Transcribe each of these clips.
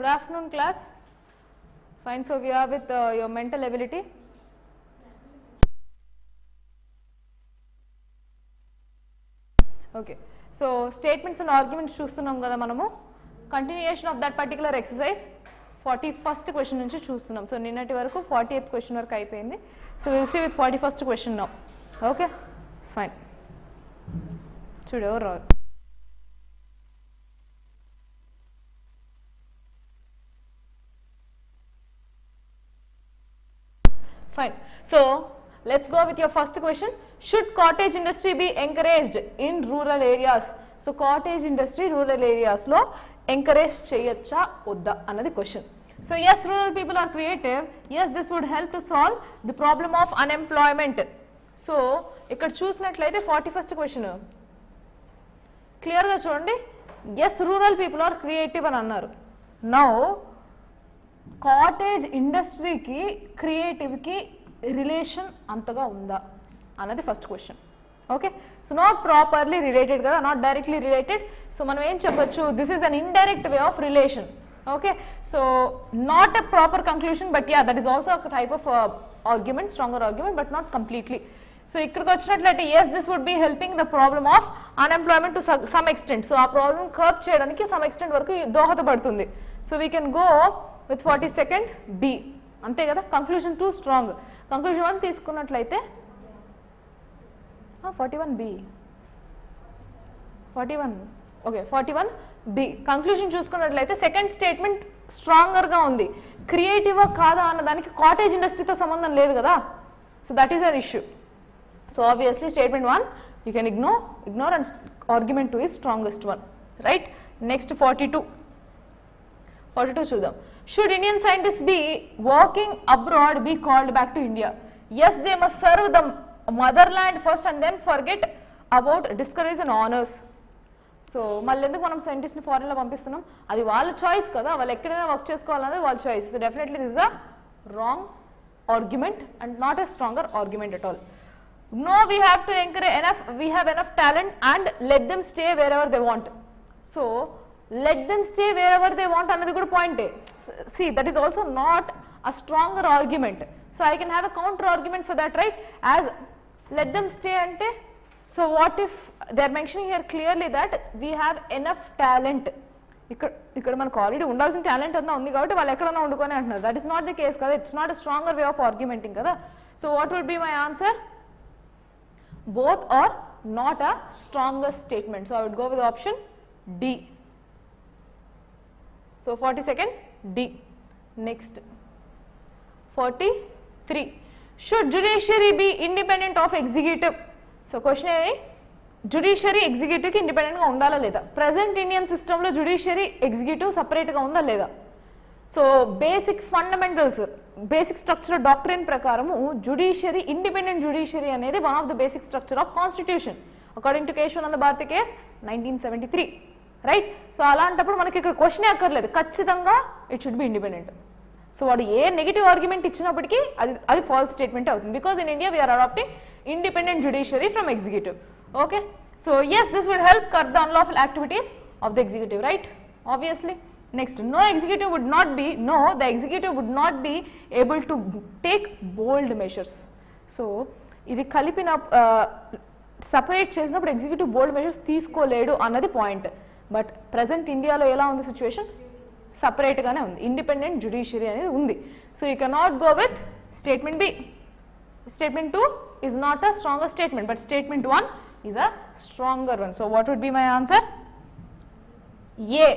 Good afternoon, class. Fine, so we are with uh, your mental ability. Okay so statements and arguments చూస్తున్నాం కదా మనము. Continuation of that particular exercise forty first question నుంచి చూస్తున్నాం. So నిన్నటి వరకు forty eighth question వరకు అయిపోయింది. So will see with forty first question నా ఓకే ఫైన్ చూడు ఎవరు fine so let's go with your first question should cottage industry be encouraged in rural areas so cottage industry rural ఏరియాస్లో encourage encourage చేయొచ్చా వద్దా అన్నది question so yes rural people are creative yes this would help to solve the problem of unemployment so ఇక్కడ చూసినట్లయితే forty first question క్లియర్గా చూడండి yes rural people are creative అని అన్నారు. నౌ కాటేజ్ ఇండస్ట్రీకి క్రియేటివ్కి రిలేషన్ అంతగా ఉందా? అన్నది first question okay so not properly related కదా నాట్ డైరెక్ట్లీ రిలేటెడ్ సో మనం ఏం చెప్పొచ్చు? This is an indirect way of relation okay so not a proper conclusion but yeah that is also type of argument stronger argument but not completely so ఇక్కడికి వచ్చినట్లయితే yes this would be helping the problem of unemployment to some extent so ఆ problem curb చేయడానికి some extent వరకు దోహదపడుతుంది. So we can go with forty second B అంతే కదా? Conclusion two strong conclusion one తీసుకున్నట్లయితే forty one B forty one okay forty one B conclusion చూసుకున్నట్లయితే second statement స్ట్రాంగర్గా ఉంది. క్రియేటివా కాదా అన్న దానికి కాటేజ్ ఇండస్ట్రీతో సంబంధం లేదు కదా? So that is an issue so obviously statement one you can ignore ignore and argument two is strongest one right next forty two forty two చూద్దాం. Should Indian scientist be working abroad be called back to India yes they must serve the motherland first and then forget about discourage and honours so మళ్ళీ ఎందుకు మనం సైంటిస్ట్ని ఫారెన్లో పంపిస్తున్నాం? అది వాళ్ళ choice కదా. వాళ్ళు ఎక్కడైనా వర్క్ చేసుకోవాలన్నది వాళ్ళ choice so definitely this a wrong argument and not a stronger argument at all no we have to encourage enough we have enough have and let them stay wherever they want so let them stay wherever they want అన్నది కూడా point see that is also not a stronger argument so I can have a counter argument for that right as let them stay అంటే so what if they are mention here clearly that we have enough talent ఇక్కడ ఇక్కడ మనకు already ఉండాల్సిన talent అంతా ఉంది కాబట్టి వాళ్ళు ఎక్కడన్నా వండుకొని అంటున్నారు. That is not the case కదా. It's not a stronger way of argumenting కదా. So what would be my answer both are not a strongest statement so I would go with option D so forty second D next forty three should judiciary be independent of executive so question ఏమి judiciary ఎగ్జిక్యూటివ్కి ఇండిపెండెంట్గా ఉండాలా లేదా? Present Indian సిస్టంలో judiciary executive సపరేట్గా ఉందా లేదా? So basic fundamentals basic structure doctrine ప్రకారము జుడిషియరీ ఇండిపెండెంట్ జుడిషియరీ అనేది one of the basic structure of constitution according to Kesavananda Bharati case nineteen seventy three right so అలాంటప్పుడు మనకి ఇక్కడ క్వశ్చన్ అక్కర్లేదు. ఖచ్చితంగా it should be independent so వాడు ఏ negative argument ఇచ్చినప్పటికీ అది అది ఫాల్స్ స్టేట్మెంట్ అవుతుంది. Because in India we are adapting independent judiciary from executive okay so yes this would help curb the unlawful activities of the executive right obviously next no executive would not be no the executive would not be able to take bold measures so ఇది కలిపిన separate చేసినప్పుడు executive bold measures తీసుకోలేడు అన్నది point but present ఇండియాలో ఎలా ఉంది situation? సపరేట్గానే ఉంది. Independent judiciary అనేది ఉంది. So you cannot go with statement B statement two is not a stronger statement but statement one is a stronger one so what would be my answer A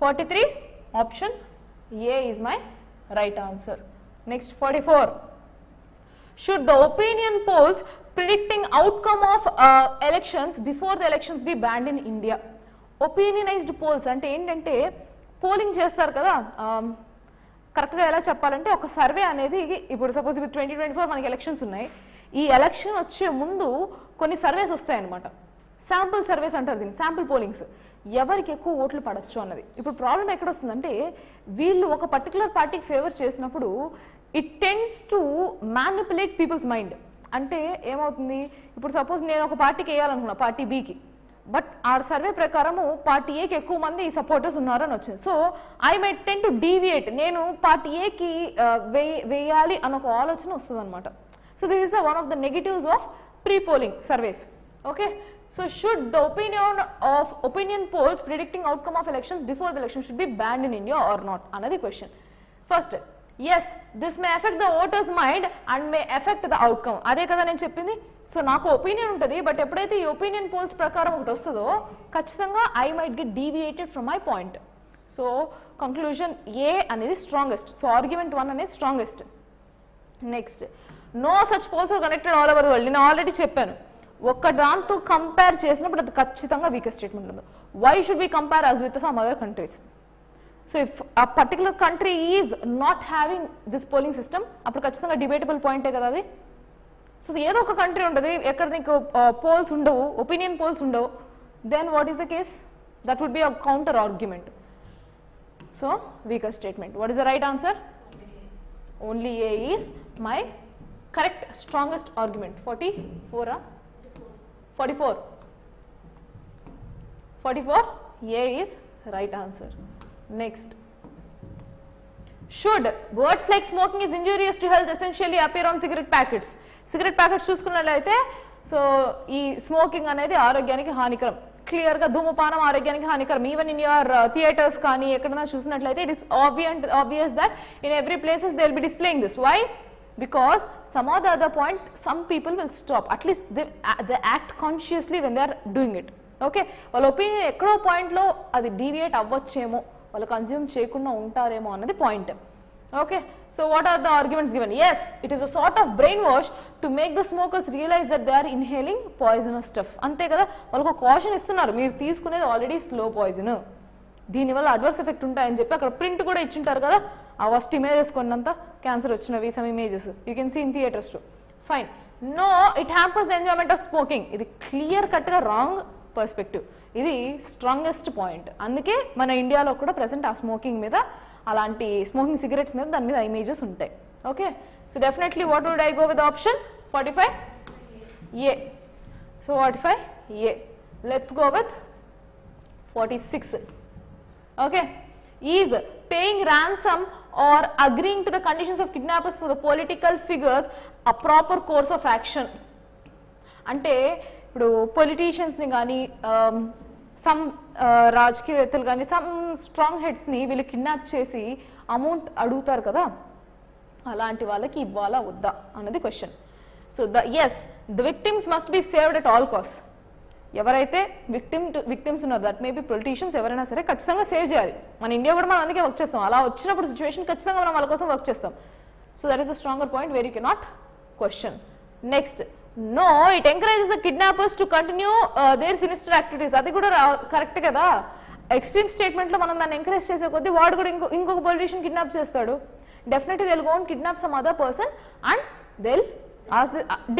forty three option A is my right answer next forty four should the opinion polls predicting outcome of uh, elections before the elections be banned in India? Polls అంటే ఏంటంటే polling చేస్తారు కదా um, కరెక్ట్గా ఎలా చెప్పాలంటే ఒక survey అనేది ఇప్పుడు సపోజ్ ఇప్పుడు ట్వంటీ ట్వంటీ ఫోర్ మనకి ఎలక్షన్స్ ఉన్నాయి. ఈ ఎలక్షన్ వచ్చే ముందు కొన్ని సర్వేస్ వస్తాయన్నమాట. శాంపుల్ సర్వేస్ అంటారు దీన్ని శాంపుల్ పోలింగ్స్ ఎవరికి ఎక్కువ ఓట్లు పడచ్చు అన్నది. ఇప్పుడు ప్రాబ్లం ఎక్కడ వస్తుందంటే వీళ్ళు ఒక పర్టికులర్ పార్టీకి ఫేవర్ చేసినప్పుడు it tends to manipulate people's mind అంటే ఏమవుతుంది? ఇప్పుడు సపోజ్ నేను ఒక పార్టీకి వేయాలనుకున్నా పార్టీ బీకి బట్ ఆ సర్వే ప్రకారము పార్టీ ఏకి ఎక్కువ మంది సపోర్టర్స్ ఉన్నారని వచ్చింది. So I my tend to deviate నేను పార్టీ ఏకి వేయాలి అని ఒక ఆలోచన వస్తుంది అనమాట so this is the one of the negatives of pre polling surveys okay so should the opinion of opinion polls predicting outcome of elections before the election should be banned in India or not అన్నది question first yes this may affect the voters mind and may affect the outcome అదే కదా నేను చెప్పింది? So నాకు opinion ఉంటుంది but ఎప్పుడైతే ఈ opinion polls ప్రకారం ఒకటి వస్తుందో ఖచ్చితంగా I might get deviated from my point so conclusion A అనేది స్ట్రాంగెస్ట్ సో ఆర్గ్యుమెంట్ వన్ అనేది strongest next no such polls are connected all over world నేను ఆల్రెడీ చెప్పాను. ఒక్క దాంతో కంపేర్ చేసినప్పుడు అది ఖచ్చితంగా వీకెస్ట్ స్టేట్మెంట్ ఉంది why should be compare us with some other countries so if a particular country is not having this polling system అప్పుడు ఖచ్చితంగా డిబేటబుల్ పాయింటే కదా అది? సో ఏదో ఒక కంట్రీ ఉంటుంది ఎక్కడ నీకు పోల్స్ ఉండవు ఒపీనియన్ పోల్స్ ఉండవు then what is the case that would be a counter argument so weaker statement what is the right answer only A is my correct strongest argument forty ఫోరా forty four forty four A is right answer next should words like smoking is injurious to health essentially appear on cigarette packets cigarette packets చూసుకున్నట్లయితే so ఈ smoking అనేది ఆరోగ్యానికి హానికరం. క్లియర్గా ధూమపానం ఆరోగ్యానికి హానికరం. Even in your theatres కానీ ఎక్కడైనా చూసినట్లయితే it is obvious obvious that in every places they will be displaying this why because some are the other point some people will stop at least they they act consciously when they are doing it okay వాళ్ళ opinion ఎక్కడో పాయింట్లో అది deviate అవ్వచ్చేమో. వాళ్ళు consume చేయకుండా ఉంటారేమో అన్నది point okay so what are the arguments given yes it is a sort of brainwash to make the smokers realise that they are inhaling poisonous stuff అంతే కదా? వాళ్ళకు ఒక కాషన్ ఇస్తున్నారు. మీరు తీసుకునేది ఆల్రెడీ స్లో పాయిజన్ దీనివల్ల అడ్వర్స్ ఎఫెక్ట్ ఉంటాయని చెప్పి అక్కడ ప్రింట్ కూడా ఇచ్చింటారు కదా? ఆ ఫస్ట్ ఇమేజెస్ కొన్నంత క్యాన్సర్ వచ్చినవి some images you can see in theatres to fine no it hampers the enjoyment of smoking ఇది క్లియర్ కట్గా రాంగ్ పర్స్పెక్టివ్ ఇది స్ట్రాంగెస్ట్ పాయింట్ అందుకే మన ఇండియాలో కూడా ప్రజెంట్ ఆ స్మోకింగ్ మీద అలాంటి స్మోకింగ్ సిగరెట్స్ మీద దాని మీద ఇమేజెస్ ఉంటాయి. Okay so definitely what would I go with option forty five A so forty five A let's go with forty six okay is paying ransom or agreeing to the conditions of kidnappers for the political figures a proper course of action అంటే ఇప్పుడు పొలిటీషియన్స్ని కానీ some uh, రాజకీయవేత్తలు కానీ some strong హెడ్స్ని వీళ్ళు kidnap చేసి amount అడుగుతారు కదా? అలాంటి వాళ్ళకి ఇవ్వాలా వద్దా అన్నది question so the yes the victims must be saved at all cost ఎవరైతే విక్టిమ్ విక్టిమ్స్ ఉన్నారు దట్ మేబీ పొలిటీషియన్స్ ఎవరైనా సరే ఖచ్చితంగా సేవ్ చేయాలి. మన ఇండియా కూడా మనం అందుకే వర్క్ చేస్తాం. అలా వచ్చినప్పుడు సిచ్యువేషన్ ఖచ్చితంగా మనం వాళ్ళ కోసం వర్క్ చేస్తాం. So that is a stronger point very cannot question next no it encourages the kidnappers to continue their sinister activities అది కూడా కరెక్ట్ కదా ఎక్స్ట్రీమ్ స్టేట్మెంట్లో మనం దాన్ని ఎంకరేజ్ చేసే కొద్దీ వాడు కూడా ఇంకో ఇంకొక పొలిటీషియన్ కిడ్నాప్ చేస్తాడు definitely they'll go and kidnap some other person and they'll ask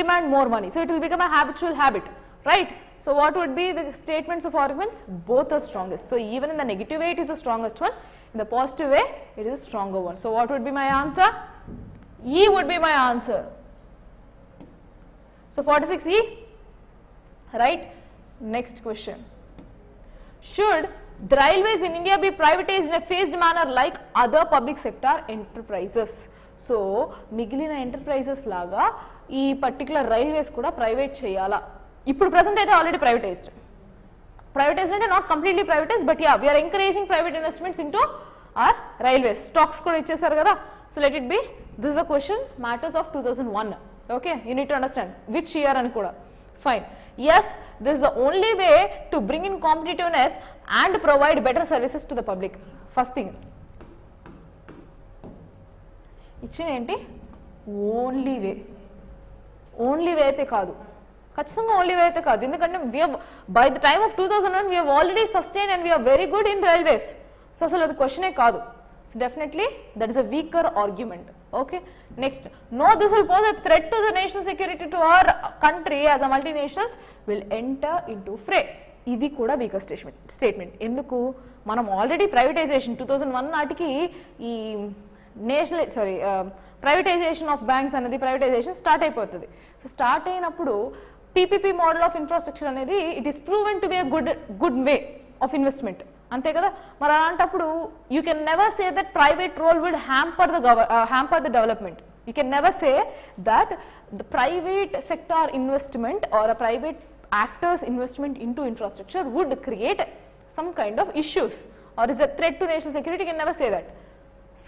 demand more money so it will become a habitual habit right so what would be the statements of arguments both are strongest so even in the negative way it is the strongest one in the positive way it is a stronger one so what would be my answer e would be my answer so 46 e. Right? Next question. Should the railways in india be privatized in a phased manner like other public sector enterprises? సో మిగిలిన enterprises లాగా ఈ particular railways కూడా private చేయాలా? ఇప్పుడు present అయితే already privatised privatised అంటే not completely privatise but yeah we are encouraging private investments into our railways stocks కూడా ఇచ్చేసారు కదా? So let it be this the question matters of two thousand one okay you need to understand which year అని కూడా fine yes this the only way to bring in competitiveness and provide better services to the public first thing ఇచ్చిన ఏంటి? Only way only way అయితే కాదు. ఖచ్చితంగా only way అయితే కాదు. ఎందుకంటే we are by the time of two thousand one we are already sustain and we are very good in railways so అసలు అది క్వశ్చనే కాదు. So definitely that is a weaker argument okay next no this will pose a threat to the national security to our country as a multinationals will enter in to fray ఇది కూడా weaker statement statement ఎందుకు? మనం already privatisation two thousand one నాటికి ఈ national sorry privatisation of banks అనేది privatisation start అయిపోతుంది. So start అయినప్పుడు PPP model of infrastructure అనేది it is proven to be a good good way of investment అంతే కదా మరి అలాంటప్పుడు you can never say that private role would hamper the hamper the development you can never say that the private sector investment or a private actors investment into infrastructure would create some kind of issues or is a threat to national security, you can never say that.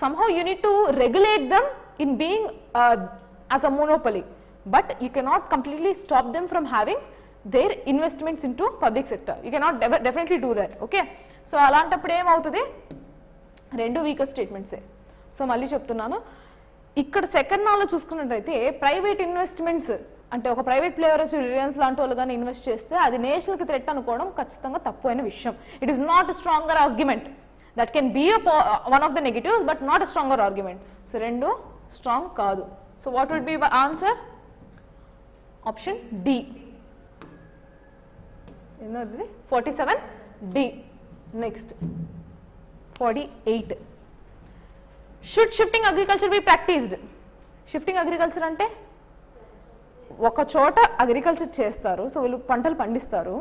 Somehow you need to regulate them in being uh, as a monopoly, but you cannot completely stop them from having their investments into public sector. You cannot def- definitely do that, okay? So అలాంటప్పుడు ఏమవుతుంది? రెండు weaker స్టేట్మెంట్సే so మళ్ళీ చెప్తున్నాను. ఇక్కడ second నాలో చూసుకున్నట్టయితే private investments అంటే ఒక ప్రైవేట్ ప్లేయర్ వచ్చి రిలయన్స్ లాంటి వాళ్ళు కానీ ఇన్వెస్ట్ చేస్తే అది నేషనల్కి థ్రెట్ అనుకోవడం ఖచ్చితంగా తప్పు అయిన విషయం. It is not stronger argument that can be one of the negative but not stronger argument so రెండు స్ట్రాంగ్ కాదు. So what would be answer option D ఎన్నో forty seven D next forty eight should shifting agriculture be practised shifting agriculture అంటే ఒక చోట agriculture చేస్తారు so వీళ్ళు పంటలు పండిస్తారు.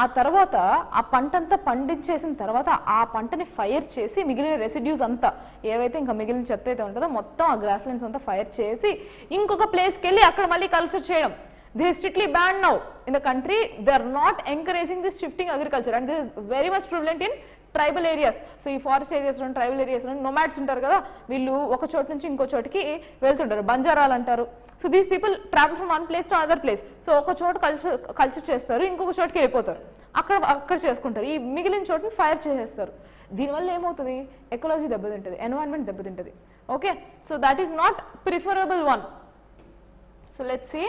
ఆ తర్వాత ఆ పంట అంతా పండించేసిన తర్వాత ఆ పంటని ఫైర్ చేసి మిగిలిన రెసిడ్యూస్ అంతా ఏవైతే ఇంకా మిగిలిన చెత్త అయితే ఉంటుందో మొత్తం ఆ గ్రాస్ లైన్స్ అంతా ఫైర్ చేసి ఇంకొక ప్లేస్కి వెళ్ళి అక్కడ మళ్ళీ కల్చర్ చేయడం. This strictly ban now in the country they are not encouraging this shifting agriculture and this is very much prevalent in tribal areas so ఈ ఫారెస్ట్ ఏరియాస్లో ట్రైబల్ ఏరియాస్ నుండి నొమాడ్స్ ఉంటారు కదా వీళ్ళు ఒక చోటు నుంచి ఇంకో చోటికి వెళ్తుంటారు. బంజారాలు అంటారు. So these people travel from one place to other place so ఒక చోట కల్చర్ కల్చర్ చేస్తారు ఇంకొక చోటుకి వెళ్ళిపోతారు. అక్కడ అక్కడ చేసుకుంటారు. ఈ మిగిలిన చోటుని ఫైర్ చేసేస్తారు. దీనివల్ల ఏమవుతుంది? ఎకలాజీ దెబ్బతింటుంది ఎన్వైరన్మెంట్ దెబ్బతింటుంది. Okay so that is not preferable one so let's see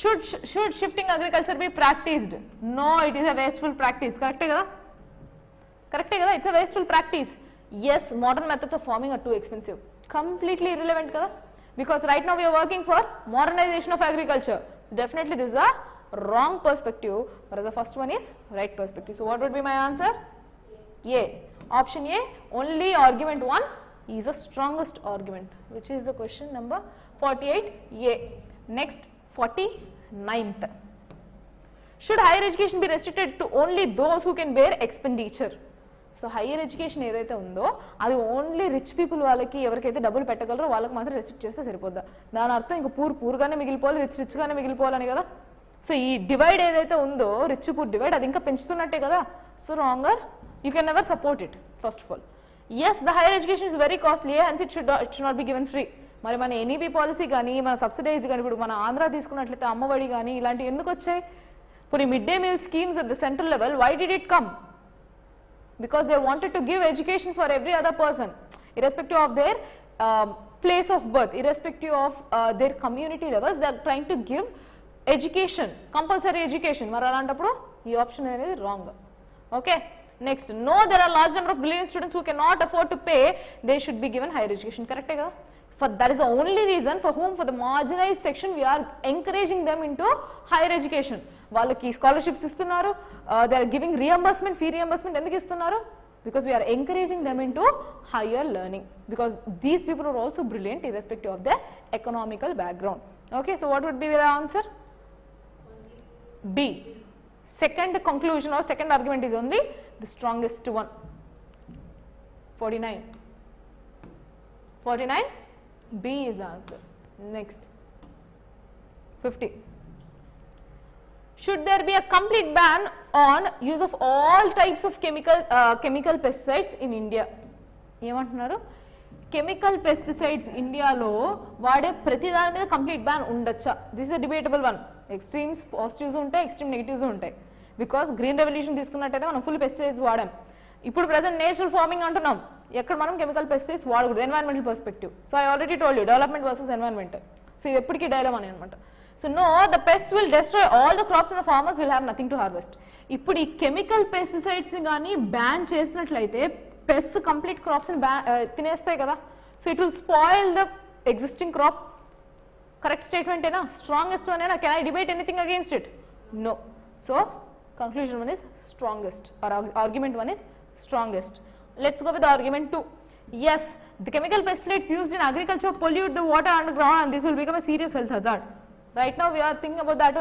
should should shifting agriculture be practiced? No it is a wasteful practice. Correct? Eh, Correct? Eh, it's a wasteful practice. Yes modern methods of farming are too expensive. Completely irrelevant because right now we are working for modernization of agriculture. So definitely this is a wrong perspective. Whereas the first one is right perspective. So what would be my answer? A. Option a only argument 1 is the strongest argument which is the question number 48a next 49th should higher education be restricted to only those who can bear expenditure? So higher education ఏదైతే ఉందో అది only rich people వాళ్ళకి ఎవరికైతే డబ్బులు పెట్టగలరో వాళ్ళకి మాత్రం restrict చేస్తే సరిపోద్దా. దాని అర్థం ఇంకా పూర్ పూర్గానే మిగిలిపోవాలి రిచ్ రిచ్గానే మిగిలిపోవాలని కదా? సో ఈ డివైడ్ ఏదైతే ఉందో రిచ్ పూర్ డివైడ్ అది ఇంకా పెంచుతున్నట్టే కదా? So wronger you can never support it first of all yes the higher education is very costly and it should it should not be given free మరి మన ఎన్ఈబీ policy కానీ మన సబ్సిడైజ్డ్ కానీ ఇప్పుడు మన ఆంధ్ర తీసుకున్నట్లయితే అమ్మఒడి కానీ ఇలాంటివి ఎందుకు వచ్చాయి? ఇప్పుడు mid day meal schemes at the central level why did it come because they wanted to give education for every other person irrespective of their um, place of birth irrespective of uh, their community levels they are trying to give education compulsory education. మరి అలాంటప్పుడు ఈ option అనేది wrong okay next no there are large number of billion students who can not afford to pay they should be given higher education కరెక్టే కదా? for that is the only reason for whom for the marginalized section we are encouraging them into higher education వాళ్ళకి scholarships ఇస్తున్నారు they are giving reimbursement fee reimbursement ఎందుకు ఇస్తున్నారు because we're encouraging them into higher learning because these people are also brilliant irrespective of the economical background okay so what would be the answer be second conclusion or second argument is only the strongest one forty nine forty nine B is the answer. Next. 50. Should there be a complete ban on use of all types of chemical uh, chemical pesticides in India? ఏమంటున్నారు chemical pesticides ఇండియాలో వాడే ప్రతి దాని మీద complete ban ఉండొచ్చా this is debatable one extremes positives ఉంటాయి extreme negatives ఉంటాయి because green revolution తీసుకున్నట్టయితే మనం ఫుల్ పెస్టిసైడ్స్ వాడాం ఇప్పుడు ప్రజెంట్ నేచురల్ ఫార్మింగ్ అంటున్నాం ఎక్కడ మనం కెమికల్ పెస్టిసైడ్స్ వాడకూడదు environmental perspective so I already told you development versus environment so ఇది ఎప్పటికీ డైలమ్ అని అనమాట so no the pest will destroy all the crops and the farmers will have nothing to harvest ఇప్పుడు ఈ chemical pesticides కానీ ban చేసినట్లయితే pest complete crops తినేస్తాయి కదా. So it will spoil the existing crop correct స్టేట్మెంటేనా strongest అనేనా can I debate anything against it no so conclusion one is strongest or argument one is strongest Let's go with the argument 2. yes the chemical pesticides used in agriculture pollute the water underground and this will become a serious health hazard. Right now we are thinking about that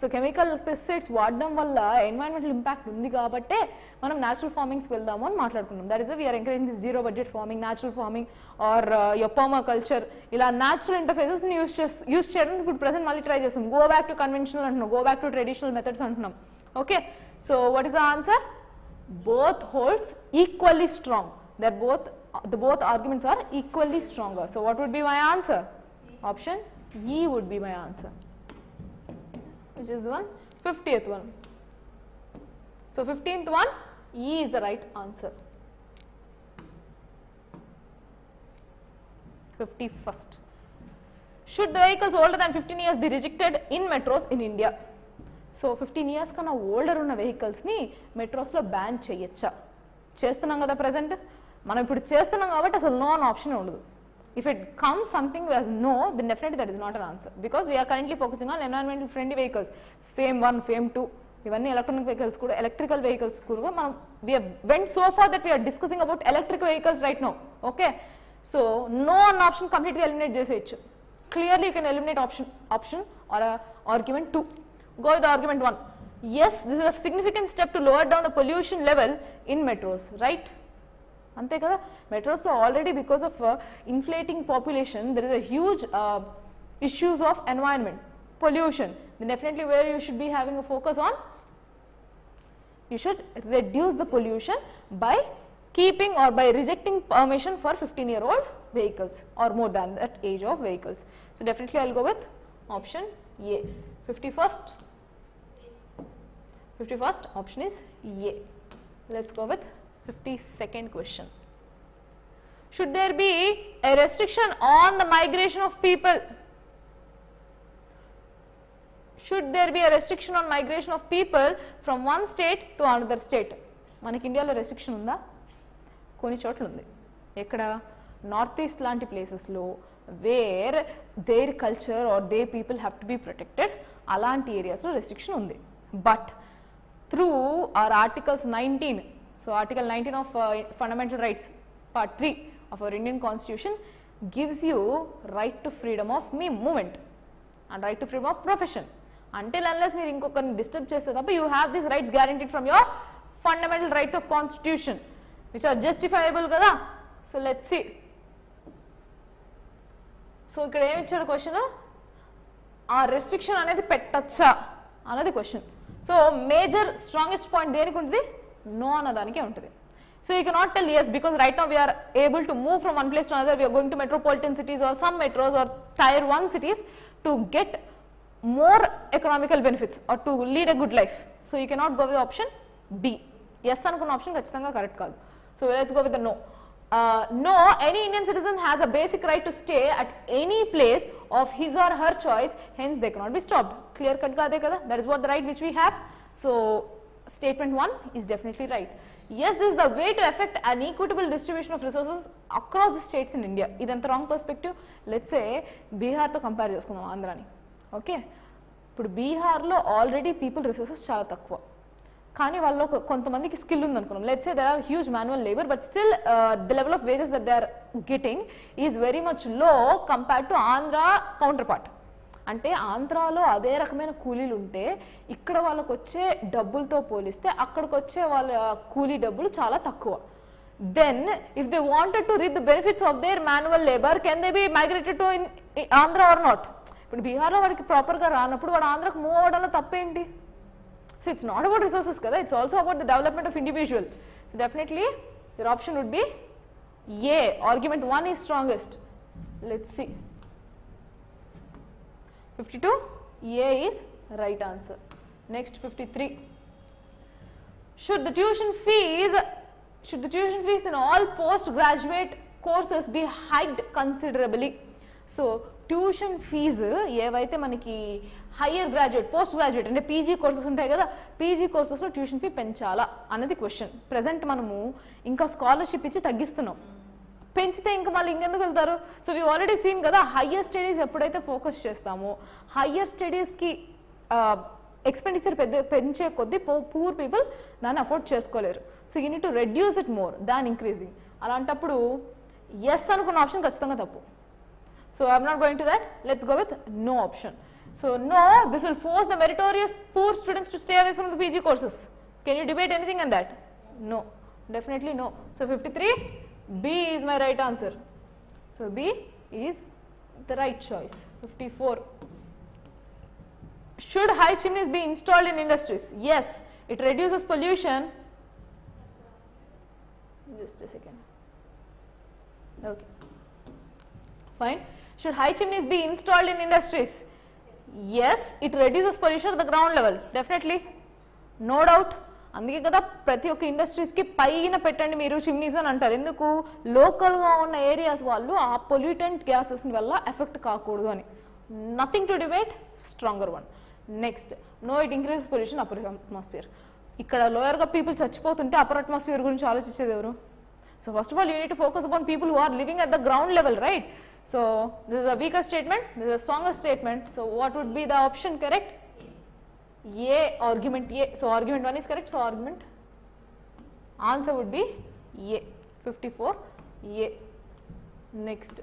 so chemical pesticides వాడడం వల్ల environmental impact ఉంది కాబట్టే మనం natural ఫార్మింగ్స్కి వెళ్దాము అని మాట్లాడుకున్నాం. That is we're encouraging this zero budget farming natural farming or యొప్పామా culture ఇలా natural ఇంటర్ఫేసెస్ని యూస్ చేసి యూస్ చేయడం ఇప్పుడు ప్రజెంట్ మళ్ళీ ట్రై చేస్తాం. గో బ్యాక్ టు కన్వెన్షనల్ అంటున్నాం. Go back to traditional methods అంటున్నాం. Okay so what is the answer both holds equally strong. They're both the both arguments are equally stronger. So what would be my answer? Option e would be my answer. Which is the one? 50th one. So 15th one e is the right answer. 51st should the vehicles older than 15 years be rejected in metros in india so fifteen years కన్నా older ఉన్న వెహికల్స్ని మెట్రోస్లో ban చేయొచ్చా? చేస్తున్నాం కదా present. మనం ఇప్పుడు చేస్తున్నాం కాబట్టి అసలు నో అన్ ఆప్షన్ ఉండదు. If it come something as no then definitely that is not an answer because we're currently focusing on environmental friendly vehicles FAME one FAME two ఇవన్నీ ఎలక్ట్రానిక్ వెహికల్స్ కూడా electrical vehicles కూడా మనం we're went so far that we're discussing about electric vehicles right no okay so no an option కంప్లీట్గా eliminate చేసేయచ్చు. Clearly you can eliminate option option or argument two go with the argument 1 yes this is a significant step to lower down the pollution level in metros right అంతే కదా మెట్రోస్లో already because of inflating population there is a huge issues of environment pollution definitely where you should be having a focus on you should reduce the pollution by keeping or by rejecting permission for 15 year old vehicles or more than that age of vehicles. So definitely I'll go with option A. 51st, 51st option is A. Let's go with 52nd question. Should there be a restriction on the migration of people should there be a restriction on migration of people from one state to another state మనకి ఇండియాలో restriction ఉందా కొన్ని చోట్ల ఉంది ఎక్కడ north east లాంటి ప్లేసెస్లో where there culture or they people have to be protected అలాంటి ఏరియాస్లో రెస్ట్రిక్షన్ ఉంది but through or articles nineteen so article nineteen of fundamental rights part three of our Indian constitution gives you right to freedom of me movement and right to freedom of profession అంటే unless మీరు ఇంకొకరిని disturb చేస్తే తప్ప you have this rights guaranteed from your fundamental rights of constitution which are justifiable కదా? So let see so ఇక్కడ ఏమి ఇచ్చాడు question ఆ రెస్ట్రిక్షన్ అనేది పెట్టచ్చా? అన్నది question so major strongest point దేనికి ఉంటుంది? నో అన్నదానికే ఉంటుంది. So you cannot tell yes because right now we're able to move from one place to another we're going to metropolitan cities or some metros or tier one cities to get more economical benefits or to lead a good life. So you cannot go with option B. Yes అనుకున్న option ఖచ్చితంగా correct కాదు. So let's go with no no any Indian citizen has a basic right to stay at any place of his or her choice hence they cannot be stopped clear కట్గా అదే కదా? That is what the right which we have so statement 1 is definitely right. Yes, this is the way to effect an equitable distribution of resources across the states in India. ఇదంత wrong perspective let's ఏ బీహార్తో compare చేసుకుందాం ఆంధ్రాని. Okay ఇప్పుడు బీహార్లో already people resources చాలా తక్కువ. కానీ వాళ్ళు కొంతమందికి skill ఉందనుకున్నాం. Let's say there are huge manual labour but still the level of wages that they are getting is very మచ్లో compared to Andhra counterpart అంటే ఆంధ్రాలో అదే రకమైన కూలీలు ఉంటే ఇక్కడ వాళ్ళకు వచ్చే డబ్బులతో పోలిస్తే అక్కడికి వచ్చే వాళ్ళ కూలీ డబ్బులు చాలా తక్కువ. Then if they wanted to reap the benefits of their manual labour can they be migrated to in Andhra or not ఇప్పుడు బీహార్లో వాడికి ప్రాపర్గా రానప్పుడు వాడు ఆంధ్రకు మూవ్ అవ్వడంలో తప్పేంటి? So it's not about resources కదా it's also about the development of individual so definitely your option would be A argument one is strongest let's see 52 A is right answer. Next 53. Should the tuition fees should the tuition fees in all postgraduate courses be hiked considerably? So tuition fees ఏవైతే మనకి higher graduate post graduate అంటే PG courses ఉంటాయి కదా PG కోర్సెస్లో tuition fee పెంచాలా అన్నది question. Present మనము ఇంకా స్కాలర్షిప్ ఇచ్చి తగ్గిస్తున్నాం. పెంచితే ఇంకా మళ్ళీ ఇంకెందుకు వెళ్తారు? సో వీ ఆల్రెడీ సీన్ కదా హయ్యర్ స్టడీస్ ఎప్పుడైతే ఫోకస్ చేస్తామో హయ్యర్ స్టడీస్కి ఎక్స్పెండిచర్ పెద్ద పెంచే కొద్దీ పూర్ పీపుల్ దాన్ని అఫోర్డ్ చేసుకోలేరు. So you need to reduce it more than increasing అలాంటప్పుడు ఎస్ అనుకున్న ఆప్షన్ ఖచ్చితంగా తప్పు. So I'm not going to that let's go with no option So, no, this will force the meritorious poor students to stay away from the PG courses. Can you debate anything on that? No, definitely no. So, 53, B is my right answer. So, B is the right choice. 54, should high chimneys be installed in industries? Yes, it reduces pollution. Just a second. Okay. Fine. Should high chimneys be installed in industries? Yes it reduces pollution at the ground level. Definitely no doubt అందుకే కదా ప్రతి ఒక్క ఇండస్ట్రీస్కి పైన పెట్టండి మీరు chimneys అని అంటారు. ఎందుకు? లోకల్గా ఉన్న ఏరియాస్ వాళ్ళు ఆ పొల్యూటెంట్ గ్యాసెస్ వల్ల ఎఫెక్ట్ కాకూడదు అని. Nothing to debate stronger one next no it increase pollution upper atmosphere ఇక్కడ లోయర్గా పీపుల్ చచ్చిపోతుంటే అప్పర్ అట్మాస్ఫియర్ గురించి ఆలోచించేది ఎవరు? So first of all you need focus upon people who are living at the ground level right So this is a weaker statement this is a stronger statement so what would be the option correct A argument A. So argument 1 is correct. So argument answer would be A. 54 A. Next.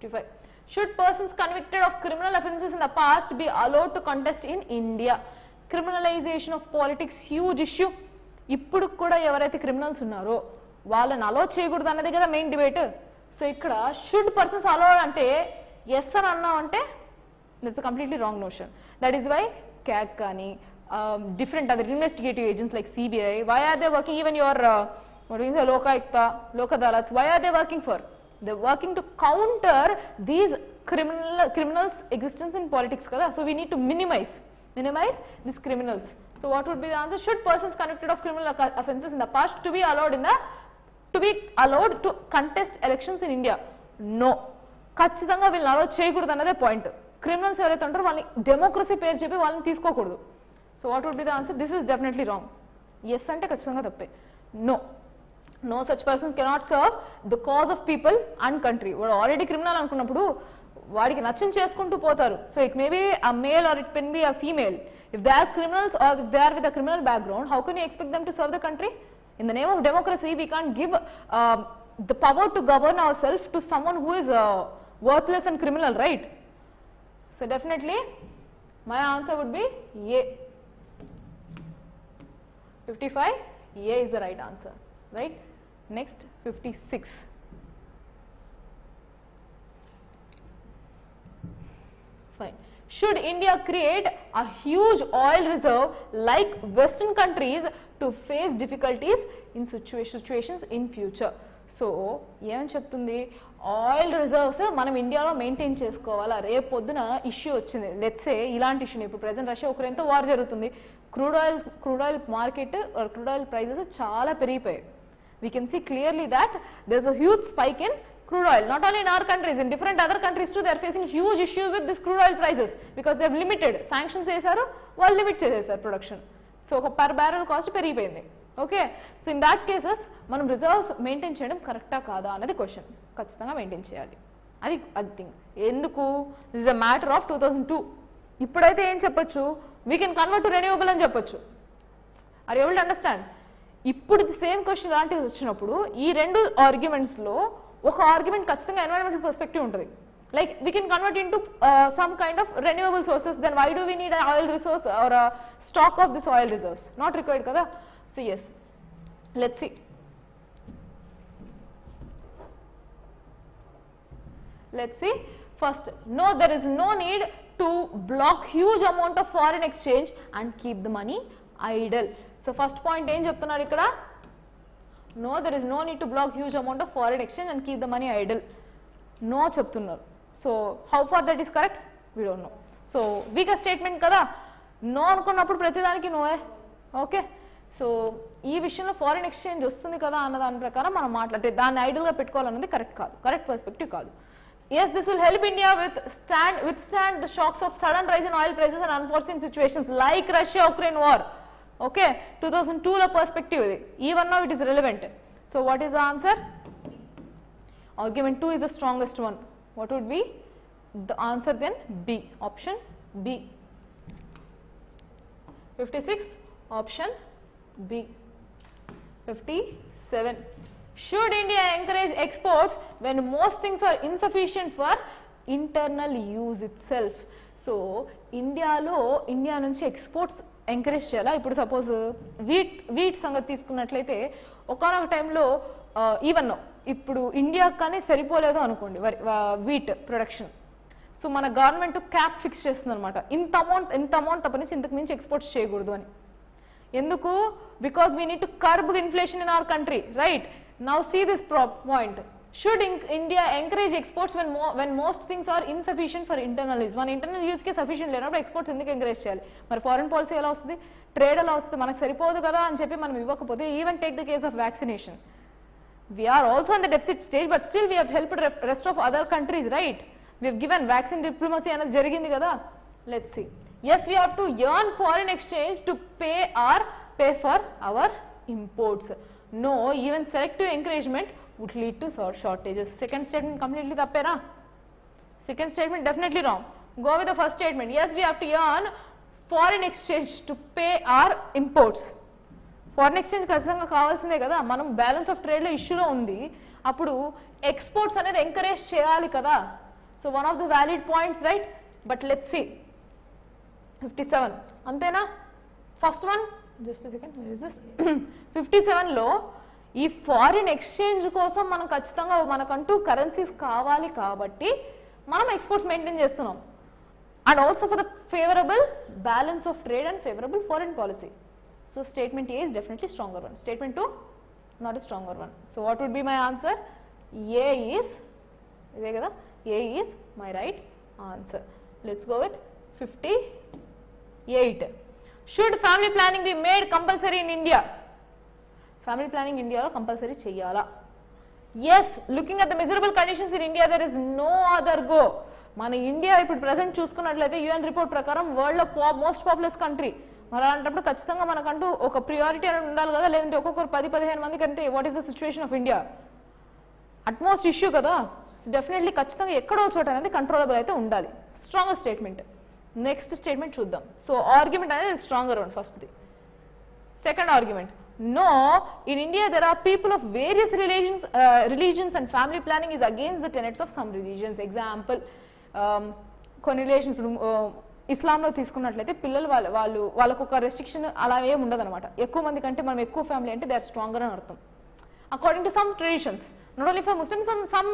55. Should persons convicted of criminal offences in the past be allowed to contest in India? Criminalization of politics huge issue. ఇప్పుడు కూడా ఎవరైతే criminals ఉన్నారో వాళ్ళని అలో చేయకూడదు అన్నది కదా main debate so ఇక్కడ should persons allow అంటే ఎస్ అని అన్నాం అంటే that's completely wrong notion that is why క్యాక్ కానీ different other investigative agents like CBI why are they working even your Lokayukta Lok Adalats why are they working for they working to counter these criminal criminals existence in politics కదా? So we need to minimise minimize these criminals. So what would be the answer? Should persons convicted of criminal occ- offences in the past to be allowed in the to be allowed to contest elections in India no ఖచ్చితంగా వీళ్ళని allow చేయకూడదు అన్నదే point criminals ఎవరైతే ఉంటారో వాళ్ళని democracy పేరు చెప్పి వాళ్ళని తీసుకోకూడదు. So what would be the answer this is definitely wrong yes అంటే ఖచ్చితంగా తప్పే. No no such persons cannot serve the cause of people and country వాడు ఆల్రెడీ క్రిమినల్ అనుకున్నప్పుడు వాడికి నచ్చిన చేసుకుంటూ పోతారు. So it may be a male or it can be a female if they are criminals or if they are with a criminal background how can you expect them to serve the country In the name of democracy, we can't give uh, the power to govern ourselves to someone who is uh, worthless and criminal, right? So, definitely my answer would be A. 55, A is the right answer, right? Next 56. Fine. Should India create a huge oil reserve like western countries to face difficulties in situations in future so ఏమని చెప్తుంది? Oil reserves మనం ఇండియాలో maintain చేసుకోవాలా? రేపు పొద్దున issue వచ్చింది. Let's say ఇలాంటి ఇష్యూని ఇప్పుడు ప్రజెంట్ రష్యా ఒకరింత వార్ జరుగుతుంది. Crude oil crude oil market crude oil prices చాలా పెరిగిపోయాయి. We can see clearly that there's a huge spike in crude oil not only in our countries in different other countries too they are facing huge issue with this crude oil prices because they have limited sanctions చేశారు వాళ్ళు limit చేసేస్తారు production so ఒక per barrel cost పెరిగిపోయింది. Okay so in that cases మనం reserves maintain చేయడం కరెక్టా కాదా అన్నది క్వశ్చన్ ఖచ్చితంగా మెయింటైన్ చేయాలి. అది అది థింగ్ ఎందుకు? Is a matter of two thousand two ఇప్పుడైతే ఏం చెప్పొచ్చు? We can convert to renewable అని చెప్పొచ్చు. ఆర్ ఎవల్ అండర్స్టాండ్ ఇప్పుడు సేమ్ క్వశ్చన్ లాంటివి వచ్చినప్పుడు ఈ రెండు ఆర్గ్యుమెంట్స్లో ఒక ఆర్గ్యుమెంట్ ఖచ్చితంగా ఎన్వైరన్మెంటల్ పర్స్పెక్టివ్ ఉంటుంది. like we can convert into some kind of renewable sources then why do we need oil resource or stock of this oil reserves not required కదా so yes let's see let's see first no there is no need to block huge amount of foreign exchange and keep the money idle so first point ఏం చెప్తున్నారు ఇక్కడ no there is no need to block huge amount of foreign exchange and keep the money idle no చెప్తున్నారు So how far that is correct we don't know so weak statement కదా? No అనుకున్నప్పుడు ప్రతిదానికి నోవే okay so ఈ విషయంలో foreign exchange వస్తుంది కదా అన్న దాని ప్రకారం మనం మాట్లాడే దాన్ని ఐడియల్గా పెట్టుకోవాలన్నది కరెక్ట్ కాదు. కరెక్ట్ పర్స్పెక్టివ్ కాదు. Yes this will help India withstand withstand the shocks of sudden rise in oil prices and unfortunate situations like Russia Ukraine war okay two thousand టూలో పర్స్పెక్టివ్ ఇది. Even no it is relevant so what is the answer argument two is the strongest one What would be the answer then? B. Option B. 56 option B. 57. Should India encourage exports when most things are insufficient for internal use itself so ఇండియాలో India నుంచి exports encourage చేయాలా ఇప్పుడు suppose wheat wheat సంగతి తీసుకున్నట్లయితే ఒకనొక టైంలో even ఇప్పుడు India కానీ సరిపోలేదు అనుకోండి వీట్ ప్రొడక్షన్ సో మన గవర్నమెంట్ క్యాప్ ఫిక్స్ చేస్తుంది అనమాట ఇంత అమౌంట్ ఇంత అమౌంట్ తప్ప నుంచి ఇంతకు మించి ఎక్స్పోర్ట్స్ చేయకూడదు అని. ఎందుకు? Because we need to curb inflation in our country right now see this point should India encourage exports when మో when most things are insufficient for internal use మన ఇంటర్నల్ యూస్కే సఫిషియంట్ లేనప్పుడు ఎక్స్పోర్ట్స్ ఎందుకు encourage చేయాలి? మరి foreign policy ఎలా వస్తుంది? Trade ఎలా వస్తుంది? మనకు సరిపోదు కదా అని చెప్పి మనం ఇవ్వకపోతే even take the case of vaccination we are also in the deficit stage but still we have helped ref- rest of other countries right we have given vaccine diplomacy అనేది జరిగింది కదా let's see yes we have to earn foreign exchange to pay our pay for our imports no even selective encouragement would lead to short- shortages second statement completely తప్పేనా second statement definitely wrong go with the first statement yes we have to earn foreign exchange to pay our imports foreign exchange ఖచ్చితంగా కావాల్సిందే కదా. మనం balance of ట్రేడ్లో ఇష్యూలో ఉంది. అప్పుడు exports అనేది encourage చేయాలి కదా. So one of the valid points right but let see fifty seven అంతేనా first one just second fifty సెవెన్లో ఈ ఫారిన్ ఎక్స్చేంజ్ కోసం మనం ఖచ్చితంగా మనకంటూ కరెన్సీస్ కావాలి కాబట్టి మనం ఎక్స్పోర్ట్స్ మెయింటైన్ చేస్తున్నాం. And also for the favourable balance of trade and favourable foreign policy So statement A is definitely stronger one. Statement 2, not a stronger one. So what would be my answer? A is, ఇదే కదా A is my right answer. Let's go with 58. Should family planning be made compulsory in India? Family planning ఇండియాలో compulsory చెయ్యాలా yes looking at the miserable conditions in India there is no other go మన India ఇప్పుడు present చూసుకున్నట్లయితే UN report ప్రకారం వరల్డ్లో most populous country మరి అలాంటప్పుడు ఖచ్చితంగా మనకంటూ ఒక ప్రియారిటీ అనేది ఉండాలి కదా లేదంటే ఒక్కొక్కరు పది పదిహేను మంది కంటే what is the situation of India utmost issue కదా. డెఫినెట్లీ ఖచ్చితంగా ఎక్కడో చోట అనేది కంట్రోలబుల్ అయితే ఉండాలి. స్ట్రాంగర్ స్టేట్మెంట్ నెక్స్ట్ స్టేట్మెంట్ చూద్దాం. సో ఆర్గ్యుమెంట్ అనేది స్ట్రాంగర్ వన్ ఫస్ట్ది second argument no in India there are people of various religions religions and family planning is against the tenets of some religions example కొన్ని relations ఇప్పుడు uh, ఇస్లాంలో తీసుకున్నట్లయితే పిల్లలు వాళ్ళ వాళ్ళు వాళ్ళకు ఒక రెస్ట్రిక్షన్ అలా ఏమి ఉండదు అనమాట ఎక్కువ మంది కంటే మనం ఎక్కువ ఫ్యామిలీ అంటే దే ఆర్ స్ట్రాంగర్ అని అర్థం. According to some traditions not only for Muslims and some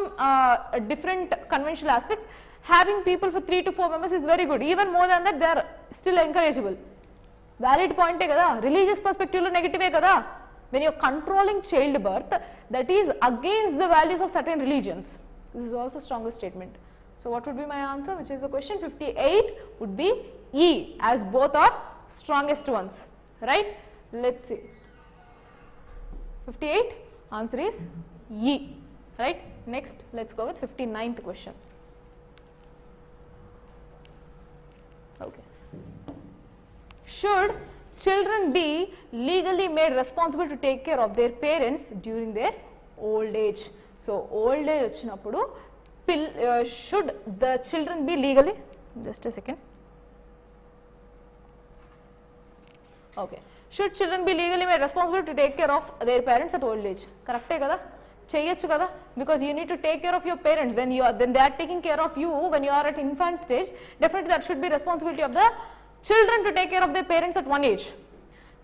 different conventional aspects having people for three to four members is very good even more than that they are still encourageable valid పాయింటే కదా? Religious పర్స్పెక్టివ్లో నెగిటివే కదా? When you're controlling child birth that is against the values of certain religions this is also strongest statement so what would be my answer which is the question fifty eight would be E as both are strongest ones right let's see 58 answer is E right next let's go with 59th question okay should children be legally made responsible to take care of their parents during their old age so old age వచ్చినప్పుడు పిల్ should the children be legally just a second okay should children be legally made responsible to take care of their parents at old age కరెక్టే కదా చేయొచ్చు కదా because you need to take care of your parents when you are then they are taking care of you when you are at infant stage definitely that should be responsibility of the children to take care of their parents at one age.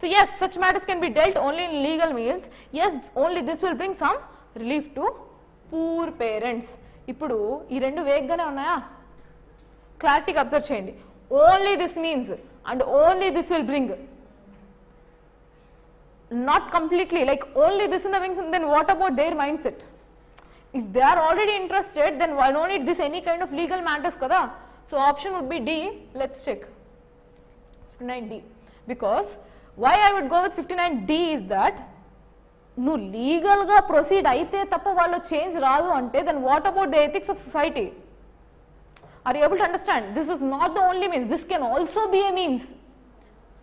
So yes, such matters can be dealt only in legal means. Yes, only this will bring some relief to poor parents. ఇప్పుడు ఈ రెండు వేగ్గానే ఉన్నాయా? క్లారిటీగా observe చేయండి. Only this means and only this will bring not completely like only this in the means then what about their mindset if they are already interested then why not it this any kind of legal matters కదా? So option would be D let's check fifty nine D because why I would go with fifty nine D is that నువ్వు లీగల్గా proceed అయితే తప్ప వాళ్ళు change రాదు అంటే then what about the ethics of society are able to understand this is not the only means this can also be a means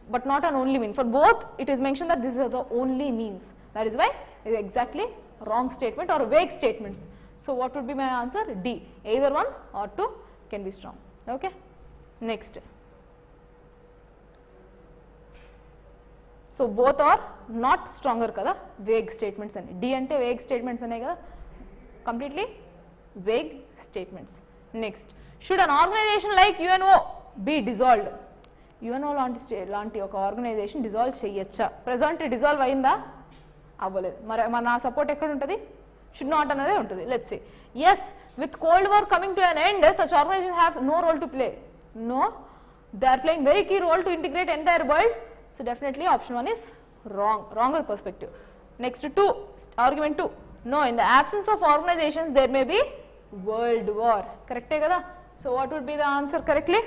but not an only mean. For both, it is mentioned that these are the only means. That is why it is exactly wrong statement or vague statements. So what would be my answer? D. Either one or two can be strong. Okay. So both are not stronger కదా. Vague statements అని. D అంటే vague statements అనే కదా. Completely vague statements next should an organization like UNO be dissolved UNO లాంటి లాంటి ఒక organisation dissolve చేయొచ్చా present dissolve అయిందా? అవ్వలేదు. మరి మన నా సపోర్ట్ ఎక్కడ ఉంటుంది? షుడ్ నాట్ అనేది ఉంటుంది. Let's yes with cold war coming to an end such organization have no role to play no they are playing very key role to integrate entire world so definitely option one is wrong wronger perspective next two argument two no in the absence of organizations there may be world war. కరెక్టే కదా? So what would be the answer correctly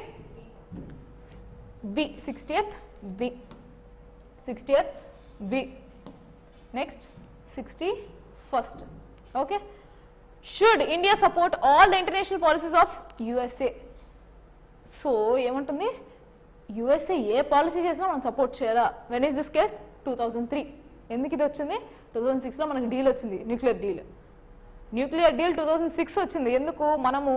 B sixtieth B sixtieth B next sixty first okay should India support all the international policies of USA so ఏమంటుంది? USA ఏ policy చేసినా మనం support చేయాలా? When is this case two thousand three ఎందుకు ఇది వచ్చింది? Two thousand సిక్స్లో మనకి డీల్ వచ్చింది nuclear deal nuclear deal two thousand six వచ్చింది. ఎందుకు? మనము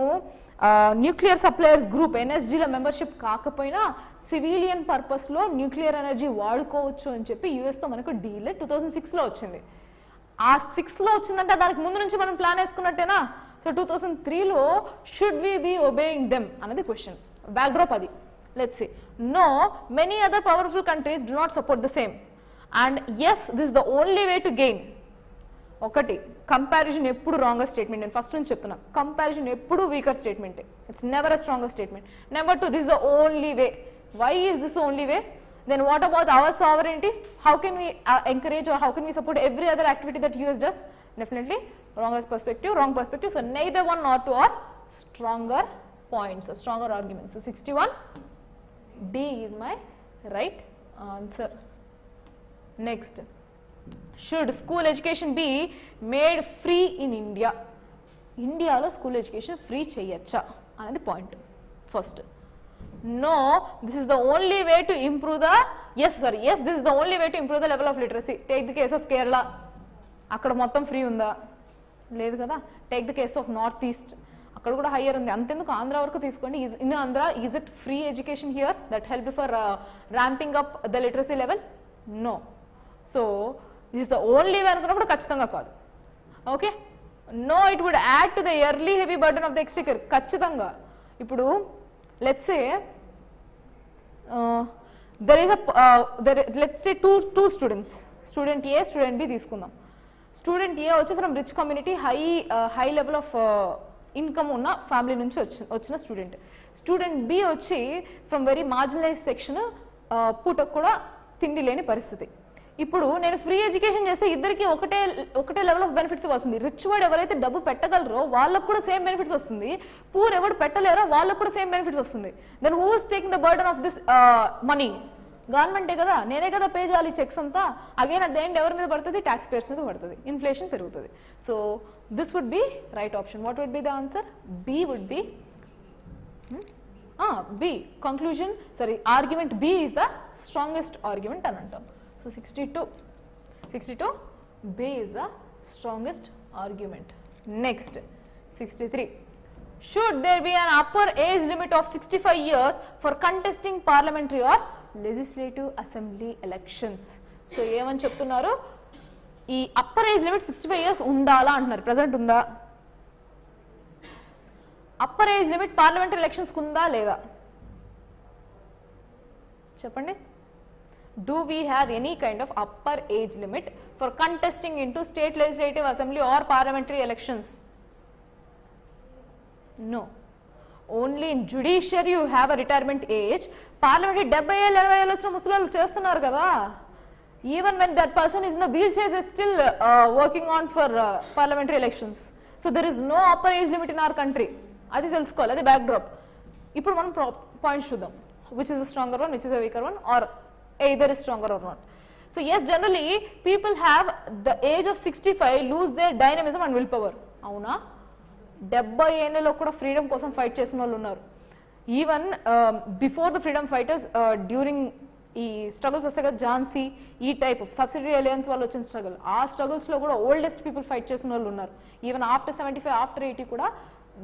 న్యూక్లియర్ సప్లయర్స్ గ్రూప్ ఎన్ఎస్జీలో మెంబర్షిప్ కాకపోయినా సివిలియన్ పర్పస్లో న్యూక్లియర్ ఎనర్జీ వాడుకోవచ్చు అని చెప్పి యూఎస్తో మనకు డీల్ టూ థౌజండ్ సిక్స్లో వచ్చింది. ఆ సిక్స్లో వచ్చిందంటే దానికి ముందు నుంచి మనం ప్లాన్ వేసుకున్నట్టేనా? సో టూ థౌసండ్ త్రీలో should we be obeying them అనేది క్వశ్చన్ బ్యాక్డ్రాప్ అది. Let's see. No, many other powerful countries do not support the same. And yes, this is the only way to gain. ఒకటి comparison ఎప్పుడు రాంగర్ one. నేను first నుంచి put weaker statement. It's never a stronger statement. Number two, this is the only way. Why is this the only way? then what about our sovereignty how can we uh, encourage or how can we support every other activity that us does definitely wrongest perspective wrong perspective so neither one nor two are stronger points or stronger arguments so 61 D is my right answer. Next should school education be made free in India ఇండియాలో school education free చేయొచ్చా? అనేది point first no this is the only way to improve the yes sorry yes this is the only way to improve the level of literacy take the case of Kerala అక్కడ మొత్తం free ఉందా? లేదు కదా? Take the case of north east అక్కడ కూడా higher ఉంది. అంతెందుకు ఆంధ్ర వరకు తీసుకోండి. In Andhra is it free education here that help for ramping up the literacy level no so is the only way అనుకున్నప్పుడు ఖచ్చితంగా కాదు. Okay no it would add to the early heavy burden of the exchequer ఖచ్చితంగా. ఇప్పుడు let's A there is a let's take two two students student A student B తీసుకుందాం. Student A వచ్చి from rich community high high level of income ఉన్న family నుంచి వచ్చి వచ్చిన student student B వచ్చి from very marginalise section పూటకు కూడా తిండి లేని పరిస్థితి. ఇప్పుడు నేను ఫ్రీ ఎడ్యుకేషన్ చేస్తే ఇద్దరికి ఒకటే ఒకటే లెవెల్ ఆఫ్ బెనిఫిట్స్ వస్తుంది. రిచ్ వాడు ఎవరైతే డబ్బు పెట్టగలరో వాళ్ళకు కూడా సేమ్ బెనిఫిట్స్ వస్తుంది. పూర్ ఎవరు పెట్టలేరో వాళ్ళకు కూడా సేమ్ బెనిఫిట్స్ వస్తుంది. Then who is taking the burden of this money గవర్నమెంటే కదా నేనే కదా పే చేయాలి చెక్స్ అంతా. అగైన్ అట్ ద ఎండ్ ఎవరి మీద పడుతుంది? ట్యాక్స్ పేర్స్ మీద పడుతుంది. ఇన్ఫ్లేషన్ పెరుగుతుంది. So this would be right option what would be the answer B would be B conclusion sorry argument B is the strongest argument అని అంటాం. So sixty two sixty two B is the strongest argument next sixty three should there be an upper age limit of sixty five years for contesting parliamentary or legislative assembly elections so ఏమని చెప్తున్నారు? ఈ upper age limit sixty five years ఉండాలా అంటున్నారు. Present ఉందా? Upper age limit parliamentary ఎలక్షన్స్కి ఉందా లేదా? చెప్పండి. Do we have any kind of upper age limit for contesting in state legislative assembly or parliamentary elections no only in judiciary you have a retirement age parliament డెబ్బై ఏళ్ళు ఇరవై ఏళ్ళు వచ్చిన ముసలాళ్ళు చేస్తున్నారు కదా. Even when that person is in wheelchair still working on for parliamentary elections so there is no upper age limit in our country అది తెలుసుకోవాలి అది బ్యాక్ డ్రాప్ ఇప్పుడు మనం పాయింట్స్ చూద్దాం. Which is stronger one which is a weaker one or either is stronger or not so yes generally people have the age of sixty five lose their dynamism and will power అవునా? డెబ్బై ఏళ్ళలో కూడా freedom కోసం fight చేసిన వాళ్ళు ఉన్నారు. Even before the freedom fighters during ఈ struggles వస్తాయి కదా ఝాన్సీ ఈ టైప్ ఆఫ్ సబ్సిడీ అలయన్స్ వాళ్ళు వచ్చిన స్ట్రగుల్ ఆ స్ట్రగుల్స్లో కూడా ఓల్డెస్ట్ పీపుల్ ఫైట్ చేసిన వాళ్ళు ఉన్నారు. Even after seventy five after eighty కూడా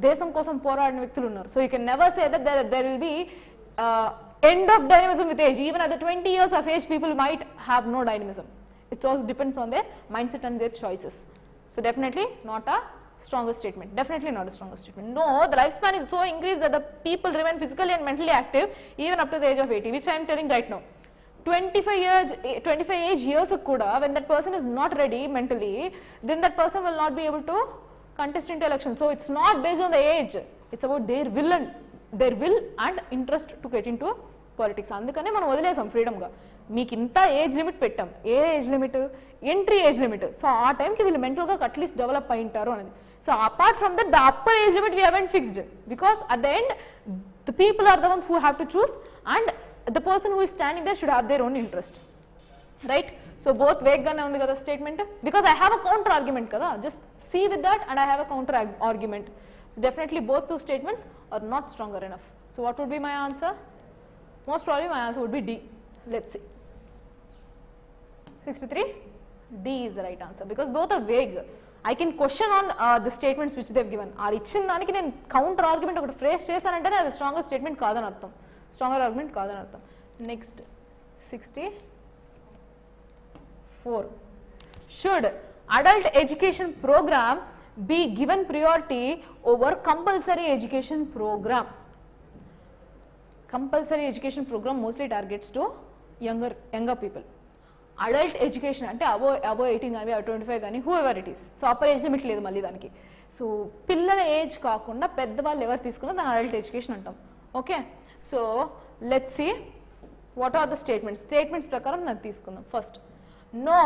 దేశం కోసం పోరాడిన వ్యక్తులు ఉన్నారు. So you can never say that their there will be end of dynamism with age. Even at the 20 years of age, people might have no it's also depends on the mindset and their choices so definitely not a stronger statement. Definitely not a stronger statement. No, the lifespan is so increased that the people remain physically and mentally active even up to the age of 80, which I am telling right now. 25 years, 25 age years kuda, when that person is not ready mentally, then that person will not be able to contest into election. So it's not based on the age. It's about their will and their will and interest to get into politics అందుకనే మనం వదిలేసాం ఫ్రీడమ్గా మీకు ఇంత age limit పెట్టాం ఏ age limit entry age limit so ఆ టైంకి వీళ్ళు మెంటల్గా అట్లీస్ట్ డెవలప్ అయి ఉంటారు అనేది So apart from that the upper age limit we haven't fixed because at the end the people are the ones who have to choose and the person who is standing there should have their own interest. Right. So both vegana the other statement because I have a counter argument kada just see with that and I have a counter argument. So definitely both two statements are not stronger enough. So what would be my answer? Most probably my answer would be D. Let us see. 63 D is the right answer because both are vague. I can question on the statements which they've given ఆ ఇచ్చిన దానికి నేను counter argument ఒకటి phrase చేశానంటేనే అది stronger statement కాదని అర్థం. Stronger argument కాదని అర్థం. Next sixty four should adult education programme be given priority over compulsory education programme compulsory education programme mostly targets to younger younger people adult education అంటే above above eighteen కానీ twenty five కానీ whoever it is so upper age limit లేదు మళ్ళీ దానికి. So పిల్లల age కాకుండా పెద్దవాళ్ళు ఎవరు తీసుకున్నా దాని అడల్ట్ ఎడ్యుకేషన్ అంటాం. Okay so let see what are the statements statements ప్రకారం నాకు తీసుకుందాం. First no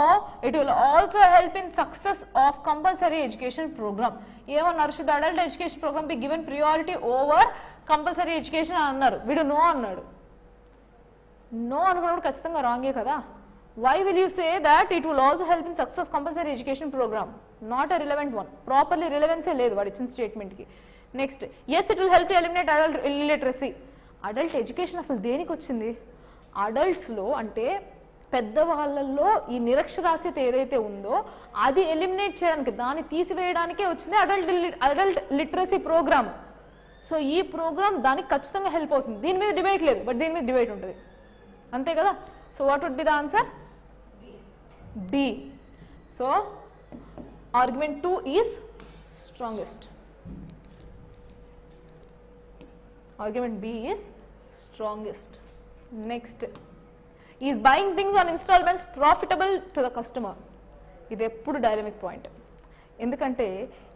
it will also help in success of compulsory education programme ఏమన్నారు? Should adult education programme be given priority over compulsory education అన్నారు. వీడు no అన్నాడు. No అనుకున్నప్పుడు ఖచ్చితంగా రాంగే కదా? Why will you say that it will also help in success of compulsory education programme not a relevant one properly రిలవెన్సే లేదు వాడు ఇచ్చిన స్టేట్మెంట్కి next yes it will help to eliminate adult illiteracy adult education అసలు దేనికి వచ్చింది? అడల్ట్స్లో అంటే పెద్దవాళ్ళల్లో ఈ నిరక్షరాస్యత ఏదైతే ఉందో అది ఎలిమినేట్ చేయడానికి దాన్ని తీసివేయడానికే వచ్చింది adult adult literacy programme so ఈ ప్రోగ్రామ్ దానికి ఖచ్చితంగా హెల్ప్ అవుతుంది. దీని మీద డిబేట్ లేదు బట్ దీని మీద డిబేట్ ఉంటుంది. అంతే కదా? So what would be the answer B. So argument two is strongest. Argument B is strongest. Next is buying things on instalments profitable to the customer ఇది ఎప్పుడు డైనమిక్ పాయింట్ ఎందుకంటే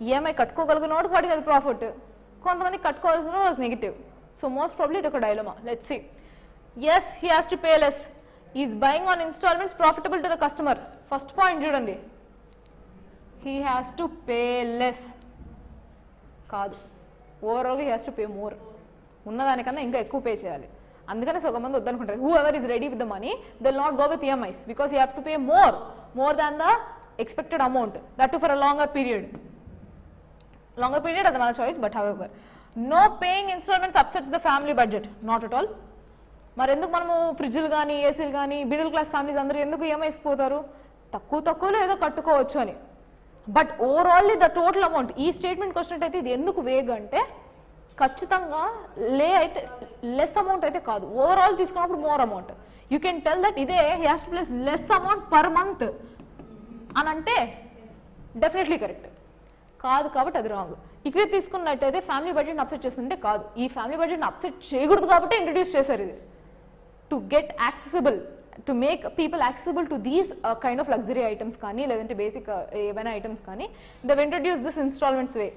EMI కట్టుకోగలిగినోడికి వాడికి అది ప్రాఫిట్ కొంతమంది కట్టుకోవాల్సిన వాళ్ళకి నెగిటివ్ సో మోస్ట్ ప్రాబ్లీ ఇది ఒక dilemma let see yes he has to pay less is buying on instalments profitable to the customer first point చూడండి. He has to pay less కాదు. ఓవరాల్గా he has to pay more ఉన్నదానికన్నా ఇంకా ఎక్కువ pay చేయాలి. అందుకనే సగం మంది వద్దనుకుంటారు. Whoever is ready with the money will not go with EMIs because you have to pay more more than the expected amount that for a longer period longer period అది మన choice but however no paying instalments upsets the family budget not at all మరి ఎందుకు మనము ఫ్రిడ్జ్లు కానీ ఏసీలు కానీ middle class families అందరూ ఎందుకు ఏమైపోతారు? పోతారు తక్కువ తక్కువలో ఏదో కట్టుకోవచ్చు అని. But overall the total amount ఈ స్టేట్మెంట్కి వచ్చినట్టయితే ఇది ఎందుకు వేగ్ అంటే ఖచ్చితంగా లే అయితే లెస్ అమౌంట్ అయితే కాదు. ఓవరాల్ తీసుకున్నప్పుడు more amount you can tell that ఇదే has to less amount per month అని అంటే డెఫినెట్లీ కరెక్ట్ కాదు కాబట్టి అది రాంగ్ ఇక్కడ తీసుకున్నట్టయితే ఫ్యామిలీ బడ్జెట్ అప్సెట్ చేస్తుంటే కాదు. ఈ ఫ్యామిలీ బడ్జెట్ అప్సెట్ చేయకూడదు కాబట్టి ఇంట్రడ్యూస్ చేశారు ఇది. To get accessible to make people accessible to these kind of luxury items కానీ లేదంటే బేసిక్ ఏవైనా ఐటమ్స్ కానీ they've introduce this instalments way